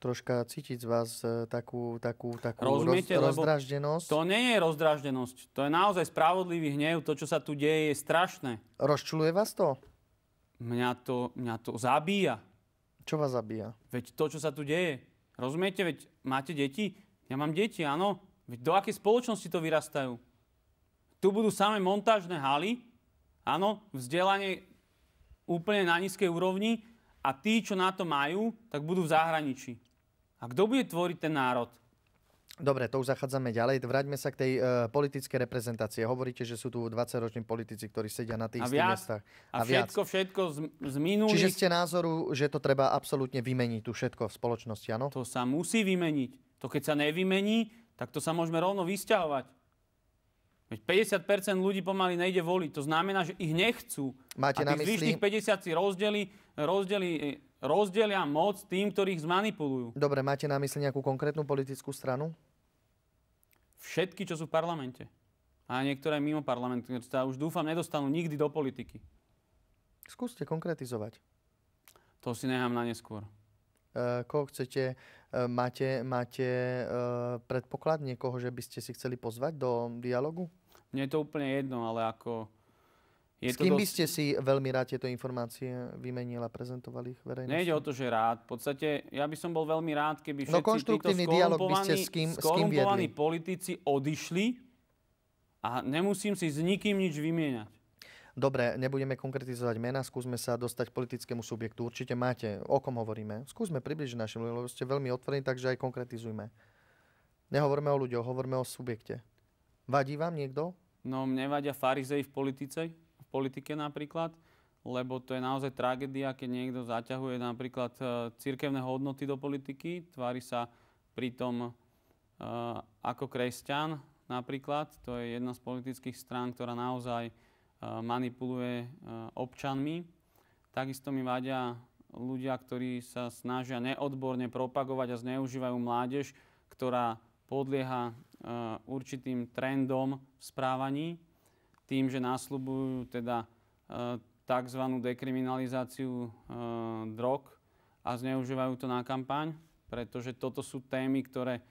Troška cítiť z vás e, takú, takú, takú Rozumiete, roz, rozdraždenosť. To nie je rozdraždenosť. To je naozaj spravodlivý hnev. To, čo sa tu deje, je strašné. Rozčuluje vás to? Mňa to, mňa to zabíja. Čo vás zabíja? Veď to, čo sa tu deje. Rozumiete? Veď máte deti? Ja mám deti, áno. Veď do akej spoločnosti to vyrastajú? Tu budú samé montážne haly, áno, vzdelanie úplne na nízkej úrovni a tí, čo na to majú, tak budú v zahraničí. A kto bude tvoriť ten národ? Dobre, to už zachádzame ďalej. Vráťme sa k tej uh, politickej reprezentácie. Hovoríte, že sú tu 20-roční politici, ktorí sedia na tých istých miestach. A, a všetko, viac. všetko z, z minulých... Čiže ste názoru, že to treba absolútne vymeniť, tu všetko v spoločnosti, áno? To sa musí vymeniť. To keď sa nevymení, tak to sa môžeme rovno vysťahovať. Veď 50% ľudí pomaly nejde voliť. To znamená, že ich nechcú. Máte a tých zvyšných 50 si rozdeli, rozdeli, rozdelia moc tým, ktorých zmanipulujú. Dobre, máte na mysli nejakú konkrétnu politickú stranu? Všetky, čo sú v parlamente. A niektoré mimo parlamentu, ktoré sa už dúfam nedostanú nikdy do politiky. Skúste konkretizovať. To si nechám na neskôr. Uh, koho chcete, uh, máte, máte uh, predpoklad niekoho, že by ste si chceli pozvať do dialogu? Mne je to úplne jedno, ale ako je S kým dosť... by ste si veľmi rád tieto informácie vymenili a prezentovali ich verejnosti? Nejde o to, že rád. V podstate ja by som bol veľmi rád, keby no, všetci no, títo skorumpovaní, s kým, s kým politici odišli a nemusím si s nikým nič vymieňať. Dobre, nebudeme konkretizovať mena, skúsme sa dostať k politickému subjektu. Určite máte, o kom hovoríme. Skúsme približiť našim ľuďom, lebo ste veľmi otvorení, takže aj konkretizujme. Nehovorme o ľuďoch, hovorme o subjekte. Vadí vám niekto? No, mne vadia farizei v politice, politike napríklad, lebo to je naozaj tragédia, keď niekto zaťahuje napríklad e, cirkevné hodnoty do politiky, tvári sa pritom uh, ako kresťan napríklad. To je jedna z politických strán, ktorá naozaj uh, manipuluje občanmi. Takisto mi vadia ľudia, ktorí sa snažia neodborne propagovať a zneužívajú mládež, ktorá podlieha určitým trendom v správaní tým, že násľubujú teda e, tzv. dekriminalizáciu e, drog a zneužívajú to na kampaň, pretože toto sú témy, ktoré e,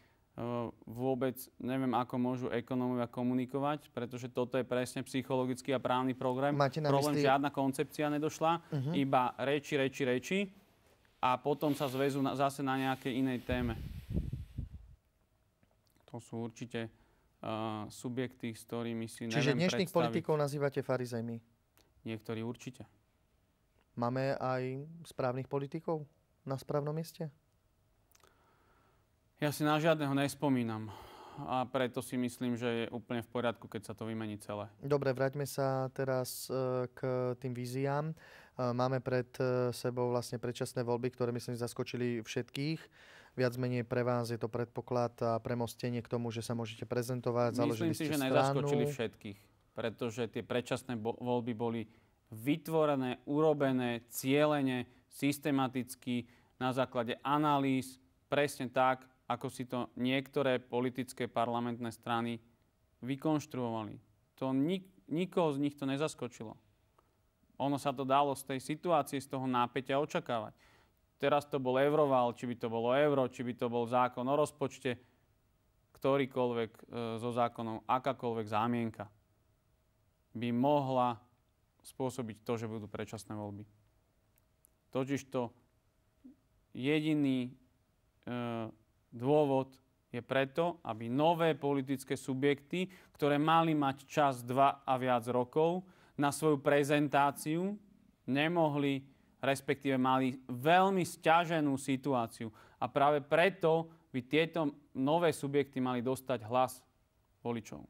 vôbec neviem, ako môžu ekonómovia komunikovať, pretože toto je presne psychologický a právny program. Máte na Problém, mysli... žiadna koncepcia nedošla, uh-huh. iba reči, reči, reči a potom sa zväzú na, zase na nejakej inej téme. To sú určite uh, subjekty, s ktorými si Čiže neviem dnešných predstaviť. politikov nazývate farizejmi? Niektorí určite. Máme aj správnych politikov na správnom mieste? Ja si na žiadneho nespomínam. A preto si myslím, že je úplne v poriadku, keď sa to vymení celé. Dobre, vráťme sa teraz e, k tým víziám. E, máme pred e, sebou vlastne predčasné voľby, ktoré myslím zaskočili všetkých viac menej pre vás je to predpoklad a premostenie k tomu, že sa môžete prezentovať, Myslím si, že nezaskočili všetkých, pretože tie predčasné voľby boli vytvorené, urobené, cieľene, systematicky, na základe analýz, presne tak, ako si to niektoré politické parlamentné strany vykonštruovali. To nik- nikoho z nich to nezaskočilo. Ono sa to dalo z tej situácie, z toho nápeťa očakávať teraz to bol euroval, či by to bolo euro, či by to bol zákon o rozpočte, ktorýkoľvek e, zo zákonom, akákoľvek zámienka by mohla spôsobiť to, že budú predčasné voľby. Totižto jediný e, dôvod je preto, aby nové politické subjekty, ktoré mali mať čas dva a viac rokov na svoju prezentáciu, nemohli respektíve mali veľmi stiaženú situáciu. A práve preto by tieto nové subjekty mali dostať hlas voličov.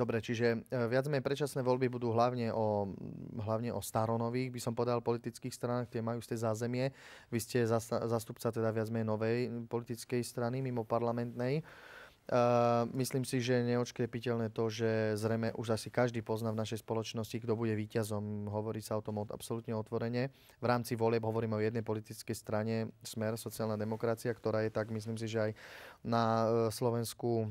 Dobre, čiže e, viac menej predčasné voľby budú hlavne o, hlavne o staronových, by som povedal, politických stranách, tie majú z zázemie. Vy ste zastupca teda viac menej novej politickej strany, mimo parlamentnej. Uh, myslím si, že je neočkrepiteľné to, že zrejme už asi každý pozná v našej spoločnosti, kto bude víťazom. Hovorí sa o tom absolútne otvorene. V rámci volieb hovoríme o jednej politickej strane, Smer, sociálna demokracia, ktorá je tak, myslím si, že aj na e, Slovensku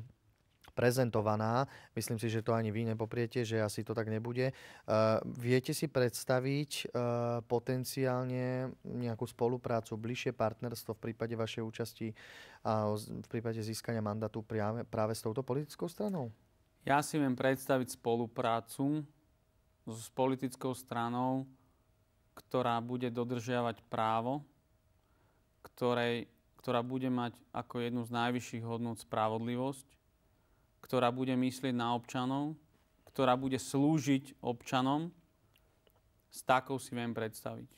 prezentovaná. Myslím si, že to ani vy nepopriete, že asi to tak nebude. Uh, viete si predstaviť uh, potenciálne nejakú spoluprácu, bližšie partnerstvo v prípade vašej účasti a v prípade získania mandátu práve, práve s touto politickou stranou? Ja si viem predstaviť spoluprácu s politickou stranou, ktorá bude dodržiavať právo, ktorej, ktorá bude mať ako jednu z najvyšších hodnot spravodlivosť, ktorá bude myslieť na občanov, ktorá bude slúžiť občanom s takou si viem predstaviť.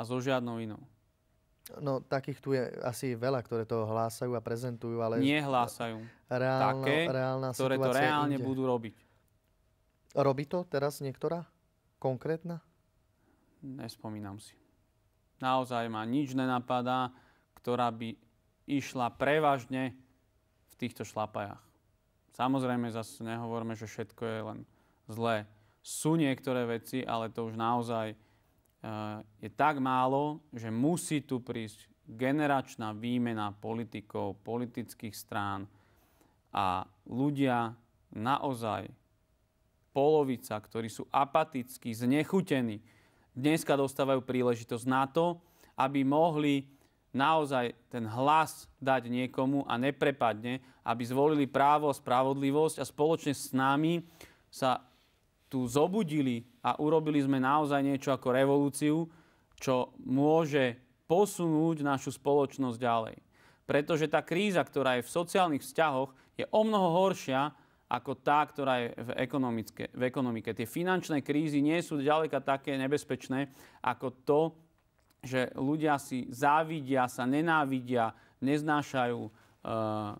A so žiadnou inou. No takých tu je asi veľa, ktoré to hlásajú a prezentujú, ale... Nie hlásajú. Reálno, Také, reálna ktoré to reálne inde. budú robiť. Robí to teraz niektorá? Konkrétna? Nespomínam si. Naozaj ma nič nenapadá, ktorá by išla prevažne v týchto šlapajách. Samozrejme, zase nehovoríme, že všetko je len zlé. Sú niektoré veci, ale to už naozaj eh, je tak málo, že musí tu prísť generačná výmena politikov, politických strán a ľudia naozaj polovica, ktorí sú apatickí, znechutení, dneska dostávajú príležitosť na to, aby mohli naozaj ten hlas dať niekomu a neprepadne, aby zvolili právo a spravodlivosť a spoločne s nami sa tu zobudili a urobili sme naozaj niečo ako revolúciu, čo môže posunúť našu spoločnosť ďalej. Pretože tá kríza, ktorá je v sociálnych vzťahoch, je o mnoho horšia ako tá, ktorá je v, v ekonomike. Tie finančné krízy nie sú ďaleka také nebezpečné ako to, že ľudia si závidia, sa nenávidia, neznášajú, uh,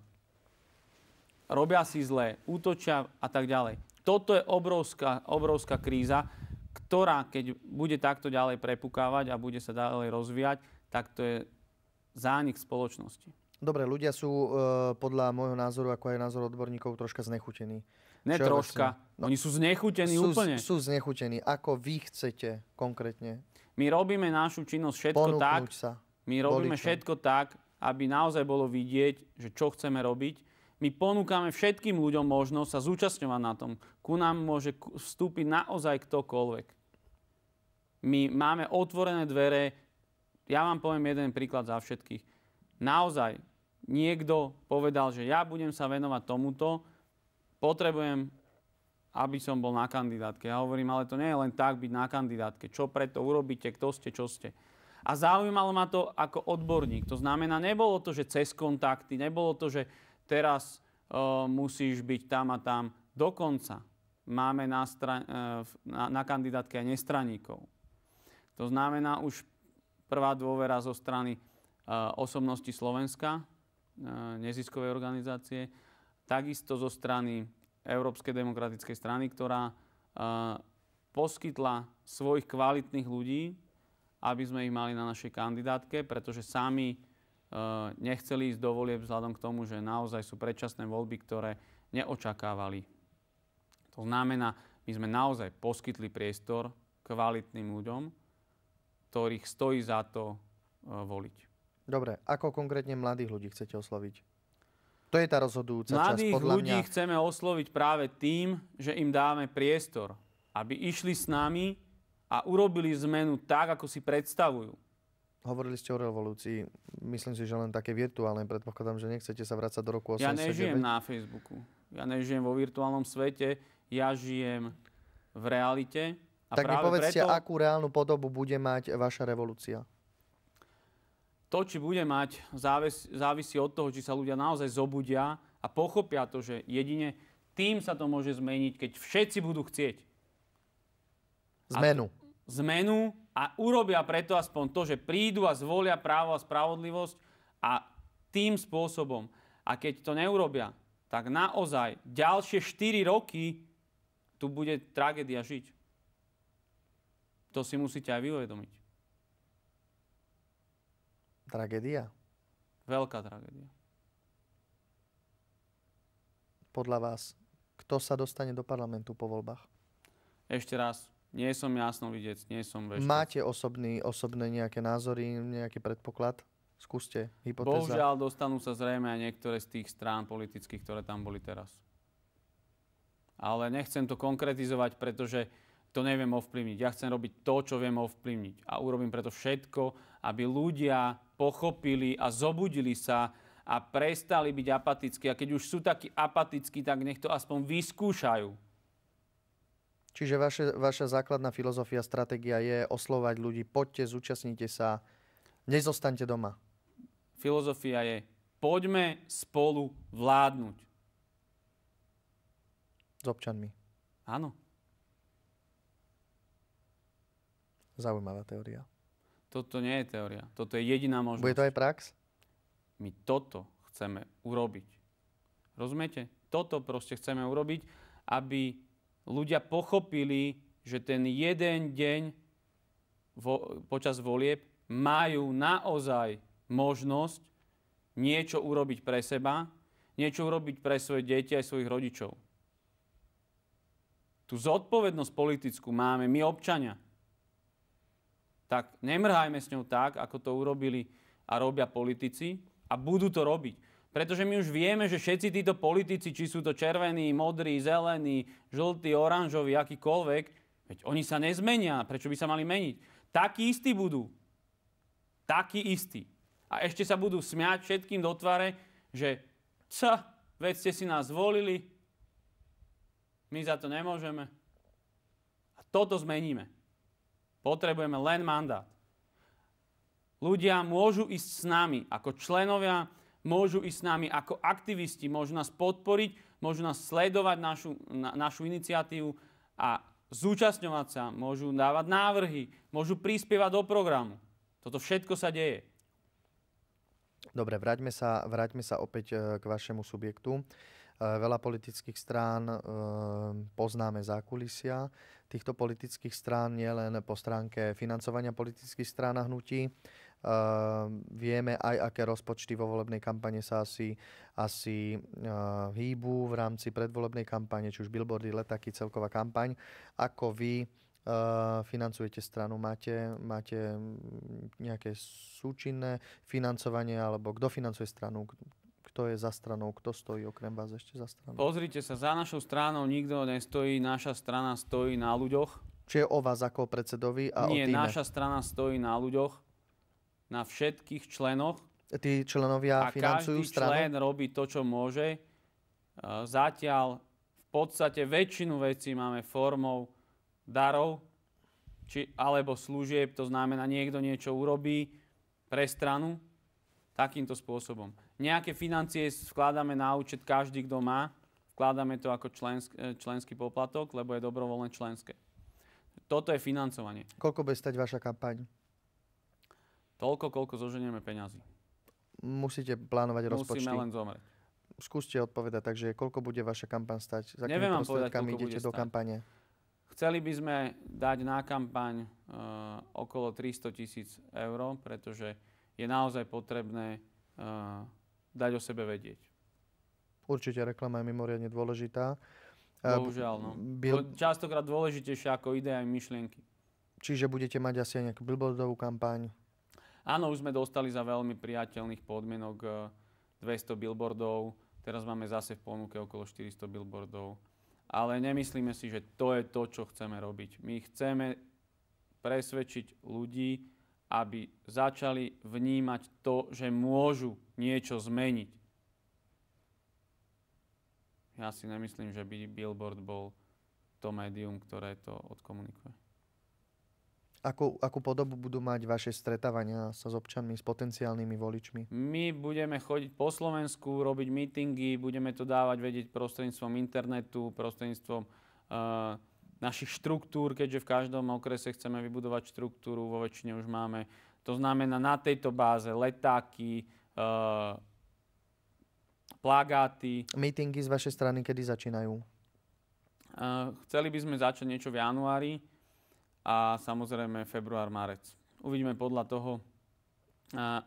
robia si zle, útočia a tak ďalej. Toto je obrovská, obrovská kríza, ktorá, keď bude takto ďalej prepukávať a bude sa ďalej rozvíjať, tak to je zánik spoločnosti. Dobre, ľudia sú e, podľa môjho názoru, ako aj názor odborníkov, troška znechutení. Ne Všeobecne. troška. No, Oni sú znechutení sú, úplne. Sú znechutení. Ako vy chcete konkrétne My robíme našu činnosť všetko tak, sa? my robíme voličom? všetko tak, aby naozaj bolo vidieť, že čo chceme robiť. My ponúkame všetkým ľuďom možnosť sa zúčastňovať na tom. Ku nám môže vstúpiť naozaj ktokoľvek. My máme otvorené dvere. Ja vám poviem jeden príklad za všetkých. Naozaj, niekto povedal, že ja budem sa venovať tomuto, potrebujem, aby som bol na kandidátke. Ja hovorím, ale to nie je len tak byť na kandidátke. Čo preto urobíte, kto ste, čo ste. A zaujímalo ma to ako odborník. To znamená, nebolo to, že cez kontakty, nebolo to, že teraz uh, musíš byť tam a tam. Dokonca máme na, stra- uh, na, na kandidátke aj nestraníkov. To znamená už prvá dôvera zo strany uh, osobnosti Slovenska, neziskovej organizácie, takisto zo strany Európskej demokratickej strany, ktorá uh, poskytla svojich kvalitných ľudí, aby sme ich mali na našej kandidátke, pretože sami uh, nechceli ísť do volieb vzhľadom k tomu, že naozaj sú predčasné voľby, ktoré neočakávali. To znamená, my sme naozaj poskytli priestor kvalitným ľuďom, ktorých stojí za to uh, voliť. Dobre, ako konkrétne mladých ľudí chcete osloviť? To je tá rozhodujúca časť, Mladých podľa ľudí mňa. chceme osloviť práve tým, že im dáme priestor, aby išli s nami a urobili zmenu tak, ako si predstavujú. Hovorili ste o revolúcii. Myslím si, že len také virtuálne. Predpokladám, že nechcete sa vrácať do roku 89. Ja nežijem na Facebooku. Ja nežijem vo virtuálnom svete. Ja žijem v realite. A tak mi povedzte, preto akú reálnu podobu bude mať vaša revolúcia. To, či bude mať, závis, závisí od toho, či sa ľudia naozaj zobudia a pochopia to, že jedine tým sa to môže zmeniť, keď všetci budú chcieť. Zmenu. zmenu a urobia preto aspoň to, že prídu a zvolia právo a spravodlivosť a tým spôsobom. A keď to neurobia, tak naozaj ďalšie 4 roky tu bude tragédia žiť. To si musíte aj vy uvedomiť. Tragédia. Veľká tragédia. Podľa vás, kto sa dostane do parlamentu po voľbách? Ešte raz, nie som jasnovidec, nie som veštec. Máte osobný, osobné nejaké názory, nejaký predpoklad? Skúste, hypotéza. Bohužiaľ dostanú sa zrejme aj niektoré z tých strán politických, ktoré tam boli teraz. Ale nechcem to konkretizovať, pretože to neviem ovplyvniť. Ja chcem robiť to, čo viem ovplyvniť. A urobím preto všetko, aby ľudia pochopili a zobudili sa a prestali byť apatickí. A keď už sú takí apatickí, tak nech to aspoň vyskúšajú. Čiže vaše, vaša základná filozofia, stratégia je oslovať ľudí, poďte, zúčastnite sa, nezostaňte doma. Filozofia je, poďme spolu vládnuť. S občanmi. Áno. Zaujímavá teória. Toto nie je teória. Toto je jediná možnosť. Bude to aj prax? My toto chceme urobiť. Rozumiete? Toto proste chceme urobiť, aby ľudia pochopili, že ten jeden deň vo, počas volieb majú naozaj možnosť niečo urobiť pre seba, niečo urobiť pre svoje deti aj svojich rodičov. Tú zodpovednosť politickú máme my občania. Tak nemrhajme s ňou tak, ako to urobili a robia politici a budú to robiť. Pretože my už vieme, že všetci títo politici, či sú to červení, modrí, zelení, žltí, oranžoví, akýkoľvek, veď oni sa nezmenia. Prečo by sa mali meniť? Takí istí budú. Takí istí. A ešte sa budú smiať všetkým do tvare, že co, veď ste si nás zvolili, my za to nemôžeme. A toto zmeníme. Potrebujeme len mandát. Ľudia môžu ísť s nami ako členovia, môžu ísť s nami ako aktivisti, môžu nás podporiť, môžu nás sledovať našu, na, našu iniciatívu a zúčastňovať sa, môžu dávať návrhy, môžu prispievať do programu. Toto všetko sa deje. Dobre, vráťme sa, vráťme sa opäť e, k vašemu subjektu. E, veľa politických strán e, poznáme zákulisia týchto politických strán, nielen po stránke financovania politických strán a hnutí, Uh, vieme aj, aké rozpočty vo volebnej kampane sa asi, asi hýbu v rámci predvolebnej kampane, či už billboardy, letáky, celková kampaň. Ako vy financujete stranu? Máte, máte nejaké súčinné financovanie, alebo kto financuje stranu? Kto je za stranou? Kto stojí okrem vás ešte za stranou? Pozrite sa, za našou stranou nikto nestojí, naša strana stojí na ľuďoch. Čiže o vás ako predsedovi a Nie, o týme? naša strana stojí na ľuďoch na všetkých členoch. Tí členovia a financujú každý stranu? člen robí to, čo môže. Zatiaľ v podstate väčšinu vecí máme formou darov či, alebo služieb, to znamená, niekto niečo urobí pre stranu takýmto spôsobom. Nejaké financie vkladáme na účet každý, kto má. Vkladáme to ako člensk, e, členský poplatok, lebo je dobrovoľné členské. Toto je financovanie. Koľko bude stať vaša kampaň? Toľko, koľko zoženieme peňazí. Musíte plánovať rozpočty. Musíme len zomrieť. Skúste odpovedať, takže koľko bude vaša kampaň stať? Za Neviem vám povedať, koľko idete bude do stať. kampane? Chceli by sme dať na kampaň uh, okolo 300 tisíc eur, pretože je naozaj potrebné uh, dať o sebe vedieť. Určite reklama je mimoriadne dôležitá. Bohužiaľ, no. Bil... Častokrát dôležitejšia ako ide aj myšlienky. Čiže budete mať asi aj nejakú billboardovú kampaň? Áno, už sme dostali za veľmi priateľných podmienok 200 eh, billboardov, teraz máme zase v ponuke okolo 400 billboardov. Ale nemyslíme si, že to je to, čo chceme robiť. My chceme presvedčiť ľudí, aby začali vnímať to, že môžu niečo zmeniť. Ja si nemyslím, že by billboard bol to médium, ktoré to odkomunikuje. Akú, akú podobu budú mať vaše stretávania sa s občanmi, s potenciálnymi voličmi? My budeme chodiť po Slovensku, robiť mítingy, budeme to dávať vedieť prostredníctvom internetu, prostredníctvom uh, našich štruktúr, keďže v každom okrese chceme vybudovať štruktúru, vo väčšine už máme. To znamená na tejto báze letáky, uh, plagáty. Mítingy z vašej strany kedy začínajú? Uh, chceli by sme začať niečo v januári a samozrejme február, marec. Uvidíme podľa toho,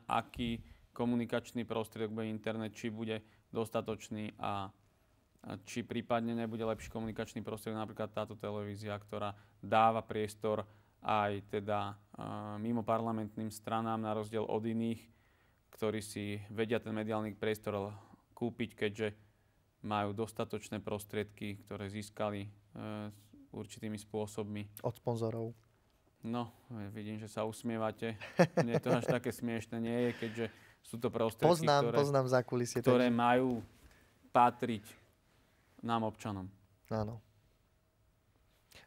aký komunikačný prostriedok bude internet, či bude dostatočný a či prípadne nebude lepší komunikačný prostriedok, napríklad táto televízia, ktorá dáva priestor aj teda mimo parlamentným stranám na rozdiel od iných, ktorí si vedia ten mediálny priestor kúpiť, keďže majú dostatočné prostriedky, ktoré získali e, určitými spôsobmi. Od sponzorov. No, vidím, že sa usmievate. Mne to až také smiešne nie je, keďže sú to prostriedky, poznám, ktoré, poznám za kulisie, ktoré takže... majú patriť nám občanom. Áno.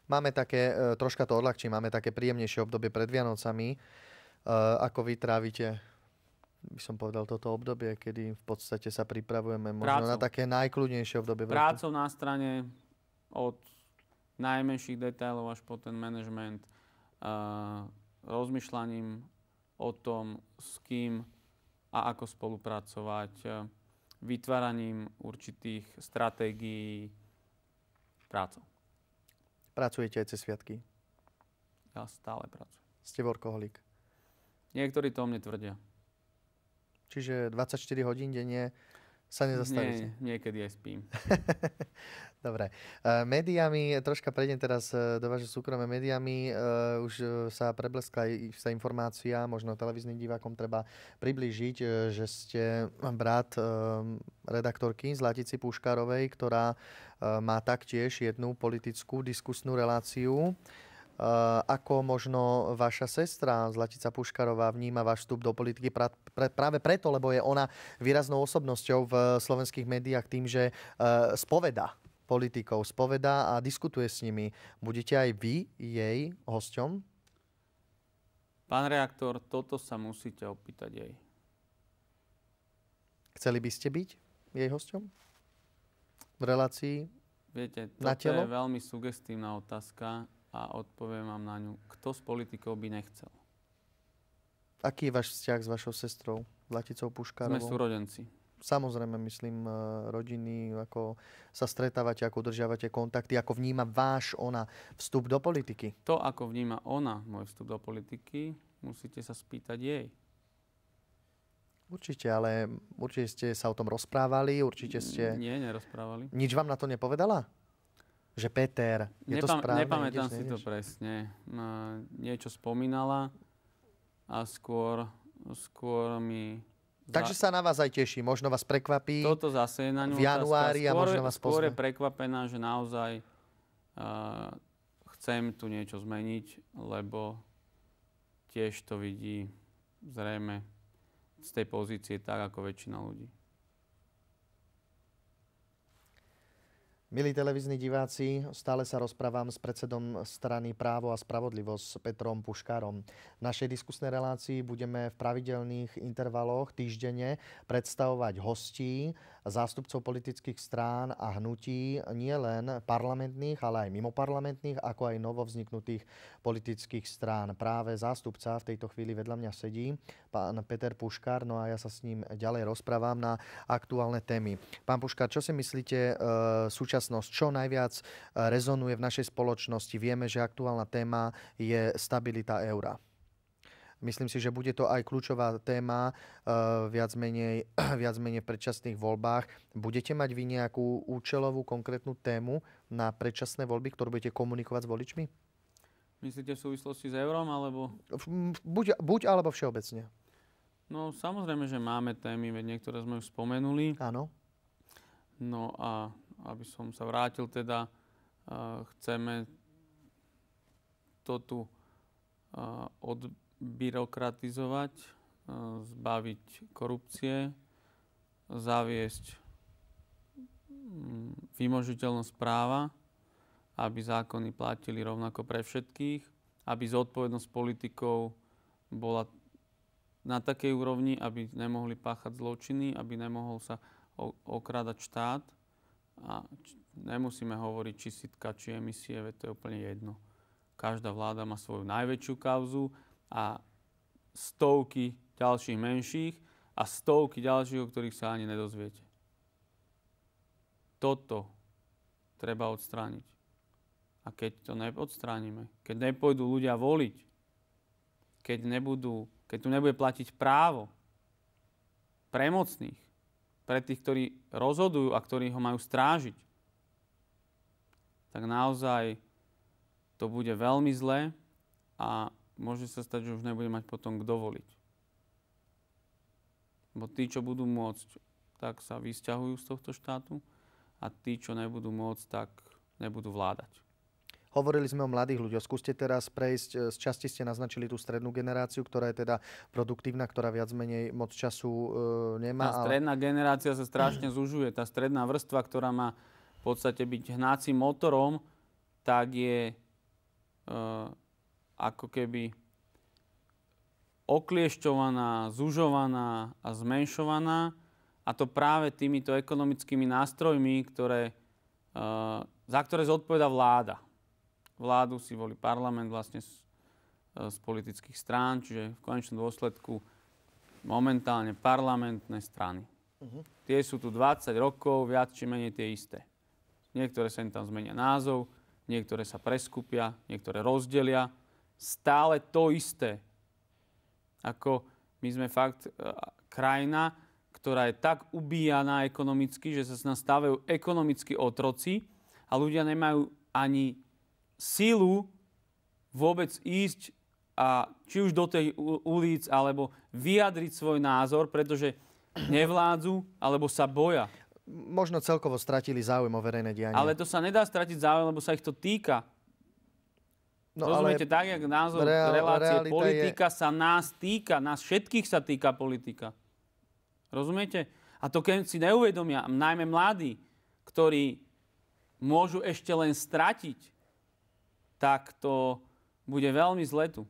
Máme také, e, troška to odľahčí, máme také príjemnejšie obdobie pred Vianocami. E, ako vy trávite, by som povedal, toto obdobie, kedy v podstate sa pripravujeme možno Prácou. na také najkľudnejšie obdobie? Prácou na strane od najmenších detailov až po ten management. rozmýšľaním o tom, s kým a ako spolupracovať, vytváraním určitých stratégií, prácou. Pracujete aj cez sviatky? Ja stále pracujem. Ste workoholik? Niektorí to o mne tvrdia. Čiže 24 hodín denne sa nezastavíte? Nie, niekedy aj spím. Dobre. Uh, médiami, troška prejdem teraz uh, do vaše súkromné médiami. Uh, už sa prebleskla sa informácia, možno televíznym divákom treba priblížiť, že ste brat redaktorky Zlatici Puškarovej, ktorá má taktiež jednu politickú diskusnú reláciu. Eh, ako možno vaša sestra Zlatica Puškarová vníma váš vstup do politiky práve preto, lebo je ona výraznou osobnosťou v slovenských médiách tým, že eh, spoveda politikov, spoveda a diskutuje s nimi. Budete aj vy jej hosťom? Pán reaktor, toto sa musíte opýtať jej. Chceli by ste byť jej hosťom? V relácii Viete, toto na telo? je veľmi sugestívna otázka a odpoviem vám na ňu. Kto z politikov by nechcel? Aký je váš vzťah s vašou sestrou, Laticou Puškárovou? Sme súrodenci. Samozrejme, myslím, e, rodiny, ako sa stretávate, ako udržiavate kontakty, ako vníma váš ona vstup do politiky? To, ako vníma ona môj vstup do politiky, musíte sa spýtať jej. Určite, ale určite ste sa o tom rozprávali, určite ste... Nie, nerozprávali. Nič vám na to nepovedala? Že Peter, je Nepam- to správne? Nepamätám ideš, si nejdeš? to presne. No, niečo spomínala a skôr, skôr mi... Takže sa na vás aj teší, možno vás prekvapí. Toto zase je na ňu V januári skôr, a možno vás Skôr je prekvapená, že naozaj uh, chcem tu niečo zmeniť, lebo tiež to vidí zrejme z tej pozície tak, ako väčšina ľudí. Milí televízni diváci, stále sa rozprávam s predsedom strany Právo a spravodlivosť Petrom Puškárom. V našej diskusnej relácii budeme v pravidelných intervaloch týždenne predstavovať hostí, zástupcov politických strán a hnutí, nie len parlamentných, ale aj mimoparlamentných, ako aj novovzniknutých politických strán. Práve zástupca v tejto chvíli vedľa mňa sedí, pán Peter Puškár, no a ja sa s ním ďalej rozprávam na aktuálne témy. Pán Puškár, čo si myslíte, e, súčasnosť čo najviac e, rezonuje v našej spoločnosti. Vieme, že aktuálna téma je stabilita eura. Myslím si, že bude to aj kľúčová téma uh, viac, menej, viac menej v predčasných voľbách. Budete mať vy nejakú účelovú konkrétnu tému na predčasné voľby, ktorú budete komunikovať s voličmi? Myslíte v súvislosti s eurom, alebo... Buď, buď alebo všeobecne. No samozrejme, že máme témy, veď niektoré sme už spomenuli. Áno. No a aby som sa vrátil teda, chceme to tu odbyrokratizovať, zbaviť korupcie, zaviesť mm, vymožiteľnosť práva, aby zákony platili rovnako pre všetkých, aby zodpovednosť politikov bola na takej úrovni, aby nemohli páchať zločiny, aby nemohol sa okrádať štát a nemusíme hovoriť, či sitka, či emisie, veď to je úplne jedno. Každá vláda má svoju najväčšiu kauzu a stovky ďalších menších a stovky ďalších, o ktorých sa ani nedozviete. Toto treba odstrániť. A keď to neodstránime, keď nepôjdu ľudia voliť, keď, nebudú, keď tu nebude platiť právo premocných, pre tých, ktorí rozhodujú a ktorí ho majú strážiť, tak naozaj to bude veľmi zlé a môže sa stať, že už nebude mať potom kto voliť. Bo tí, čo budú môcť, tak sa vysťahujú z tohto štátu a tí, čo nebudú môcť, tak nebudú vládať. Hovorili sme o mladých ľuďoch. Skúste teraz prejsť, e, z časti ste naznačili tú strednú generáciu, ktorá je teda produktívna, ktorá viac menej moc času e, nemá. Tá stredná ale... generácia sa strašne zužuje. Tá stredná vrstva, ktorá má v podstate byť hnacím motorom, tak je e, ako keby okliešťovaná, zužovaná a zmenšovaná. A to práve týmito ekonomickými nástrojmi, ktoré, e, za ktoré zodpoveda vláda vládu, si volí parlament, vlastne z politických strán, čiže v konečnom dôsledku momentálne parlamentné strany. Uh-huh. Tie sú tu 20 rokov, viac či menej tie isté. Niektoré sa im tam zmenia názov, niektoré sa preskupia, niektoré rozdelia. Stále to isté. Ako my sme fakt uh, krajina, ktorá je tak ubíjaná ekonomicky, že sa s nás stávajú ekonomicky otroci a ľudia nemajú ani sílu vôbec ísť a či už do tej ulic, alebo vyjadriť svoj názor, pretože nevládzu, alebo sa boja. Možno celkovo stratili záujem o verejné dianie. Ale to sa nedá stratiť záujem, lebo sa ich to týka. No, Rozumiete, ale tak, jak názor reál, relácie, politika je... sa nás týka, nás všetkých sa týka politika. Rozumiete? A to keď si neuvedomia, najmä mladí, ktorí môžu ešte len stratiť, tak to bude veľmi zle tu.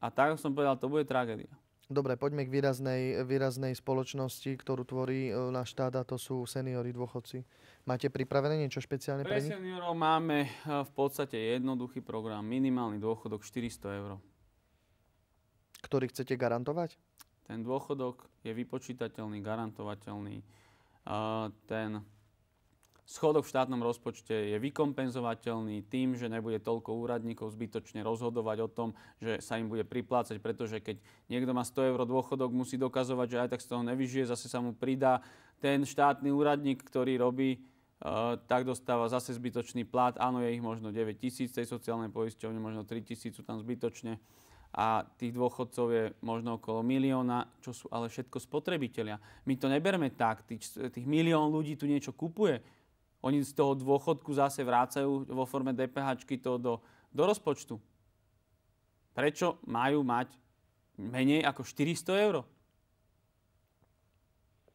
A tak som povedal, to bude tragédia. Dobre, poďme k výraznej, výraznej spoločnosti, ktorú tvorí e, náš štát a to sú seniory, dôchodci. Máte pripravené niečo špeciálne pre, pre nich? Pre seniorov máme e, v podstate jednoduchý program. Minimálny dôchodok 400 eur. Ktorý chcete garantovať? Ten dôchodok je vypočítateľný, garantovateľný. Ten Schodok v štátnom rozpočte je vykompenzovateľný tým, že nebude toľko úradníkov zbytočne rozhodovať o tom, že sa im bude priplácať, pretože keď niekto má 100 eur dôchodok, musí dokazovať, že aj tak z toho nevyžije, zase sa mu pridá ten štátny úradník, ktorý robí, uh, tak dostáva zase zbytočný plat. Áno, je ich možno 9 tisíc tej sociálnej poisťovne, možno 3 tisíc sú tam zbytočne a tých dôchodcov je možno okolo milióna, čo sú ale všetko spotrebitelia. My to neberme tak, tých, tých milión ľudí tu niečo kupuje oni z toho dôchodku zase vrácajú vo forme DPH to do, do rozpočtu. Prečo majú mať menej ako 400 eur?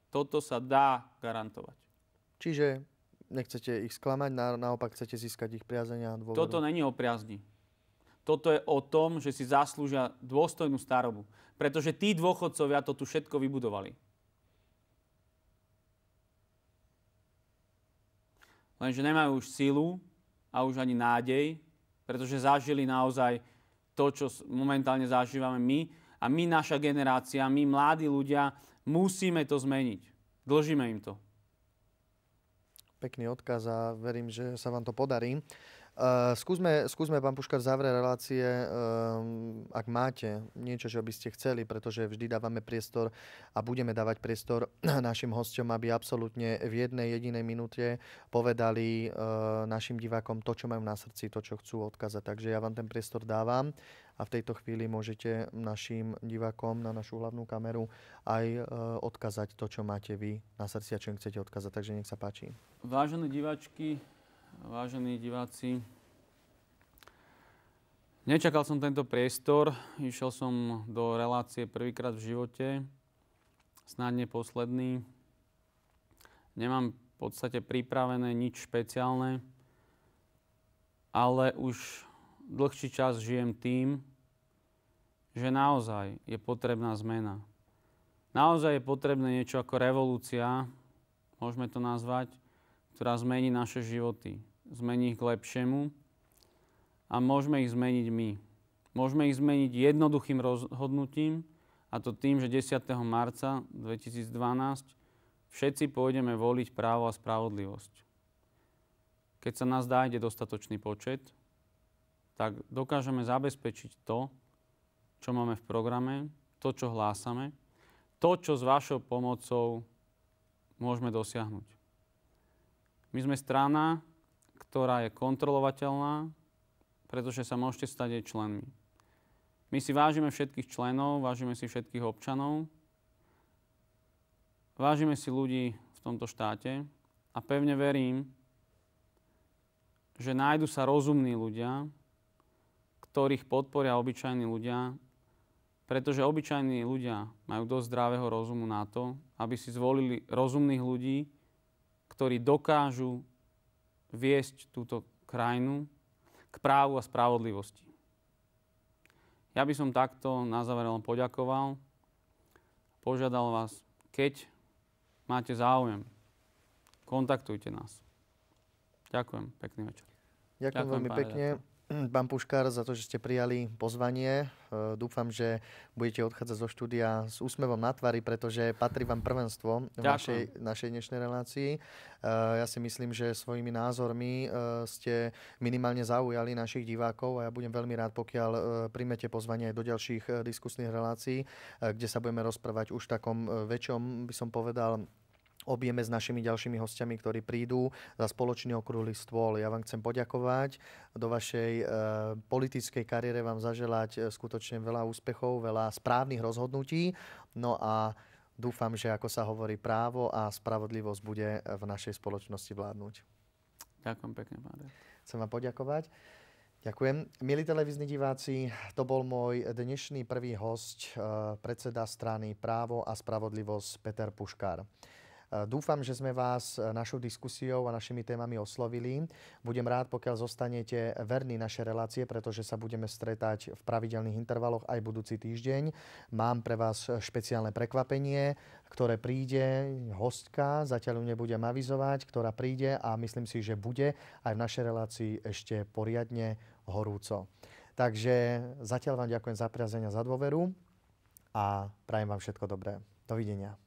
Toto sa dá garantovať. Čiže nechcete ich sklamať, naopak chcete získať ich priazenia a dôveru. Toto není o priazni. Toto je o tom, že si zaslúžia dôstojnú starobu. Pretože tí dôchodcovia to tu všetko vybudovali. Lenže nemajú už silu a už ani nádej, pretože zažili naozaj to, čo momentálne zažívame my. A my, naša generácia, my mladí ľudia, musíme to zmeniť. Dlžíme im to. Pekný odkaz a verím, že sa vám to podarí. Uh, skúsme, skúsme, pán Puškar, závere relácie, uh, ak máte niečo, čo by ste chceli, pretože vždy dávame priestor a budeme dávať priestor našim hosťom, aby absolútne v jednej jedinej minúte povedali uh, našim divákom to, čo majú na srdci, to, čo chcú odkazať. Takže ja vám ten priestor dávam a v tejto chvíli môžete našim divákom na našu hlavnú kameru aj uh, odkazať to, čo máte vy na srdci a čo im chcete odkazať. Takže nech sa páči. Vážené diváčky, vážení diváci. Nečakal som tento priestor, išiel som do relácie prvýkrát v živote, snadne posledný. Nemám v podstate pripravené nič špeciálne, ale už dlhší čas žijem tým, že naozaj je potrebná zmena. Naozaj je potrebné niečo ako revolúcia, môžeme to nazvať, ktorá zmení naše životy, zmení ich k lepšiemu a môžeme ich zmeniť my. Môžeme ich zmeniť jednoduchým rozhodnutím a to tým, že 10. marca 2012 všetci pôjdeme voliť právo a spravodlivosť. Keď sa nás dájde dostatočný počet, tak dokážeme zabezpečiť to, čo máme v programe, to, čo hlásame, to, čo s vašou pomocou môžeme dosiahnuť. My sme strana, ktorá je kontrolovateľná, pretože sa môžete stať aj členmi. My si vážime všetkých členov, vážime si všetkých občanov, vážime si ľudí v tomto štáte a pevne verím, že nájdu sa rozumní ľudia, ktorých podporia obyčajní ľudia, pretože obyčajní ľudia majú dosť zdravého rozumu na to, aby si zvolili rozumných ľudí, ktorí dokážu viesť túto krajinu k právu a spravodlivosti. Ja by som takto na záver len poďakoval. Požiadal vás, keď máte záujem, kontaktujte nás. Ďakujem, pekný večer. Ďakujem, Ďakujem veľmi pekne. Ďakujem. Pán Puškár, za to, že ste prijali pozvanie. E, dúfam, že budete odchádzať zo štúdia s úsmevom na tvári, pretože patrí vám prvenstvo v našej, našej dnešnej relácii. E, ja si myslím, že svojimi názormi e, ste minimálne zaujali našich divákov a ja budem veľmi rád, pokiaľ príjmete pozvanie aj do ďalších diskusných relácií, kde sa budeme rozprávať už v takom väčšom, by som povedal, objeme s našimi ďalšími hostiami, ktorí prídu za spoločný okrúhly stôl. Ja vám chcem poďakovať. Do vašej e, politickej kariére vám zaželať e, skutočne veľa úspechov, veľa správnych rozhodnutí. No a dúfam, že ako sa hovorí právo a spravodlivosť bude v našej spoločnosti vládnuť. Ďakujem pekne, pán Chcem vám poďakovať. Ďakujem. Milí televízni diváci, to bol môj dnešný prvý host, predseda strany Právo a spravodlivosť Peter Puškár. Dúfam, že sme vás eh, našou diskusiou a našimi témami oslovili. Budem rád, pokiaľ zostanete verní naše relácie, pretože sa budeme stretať v pravidelných intervaloch aj budúci týždeň. Mám pre vás eh, špeciálne prekvapenie, ktoré príde, hostka, zatiaľ ju nebudem avizovať, ktorá príde a myslím si, že bude aj v našej relácii ešte poriadne horúco. Takže zatiaľ vám ďakujem za priazenia, za dôveru a prajem vám všetko dobré. Dovidenia.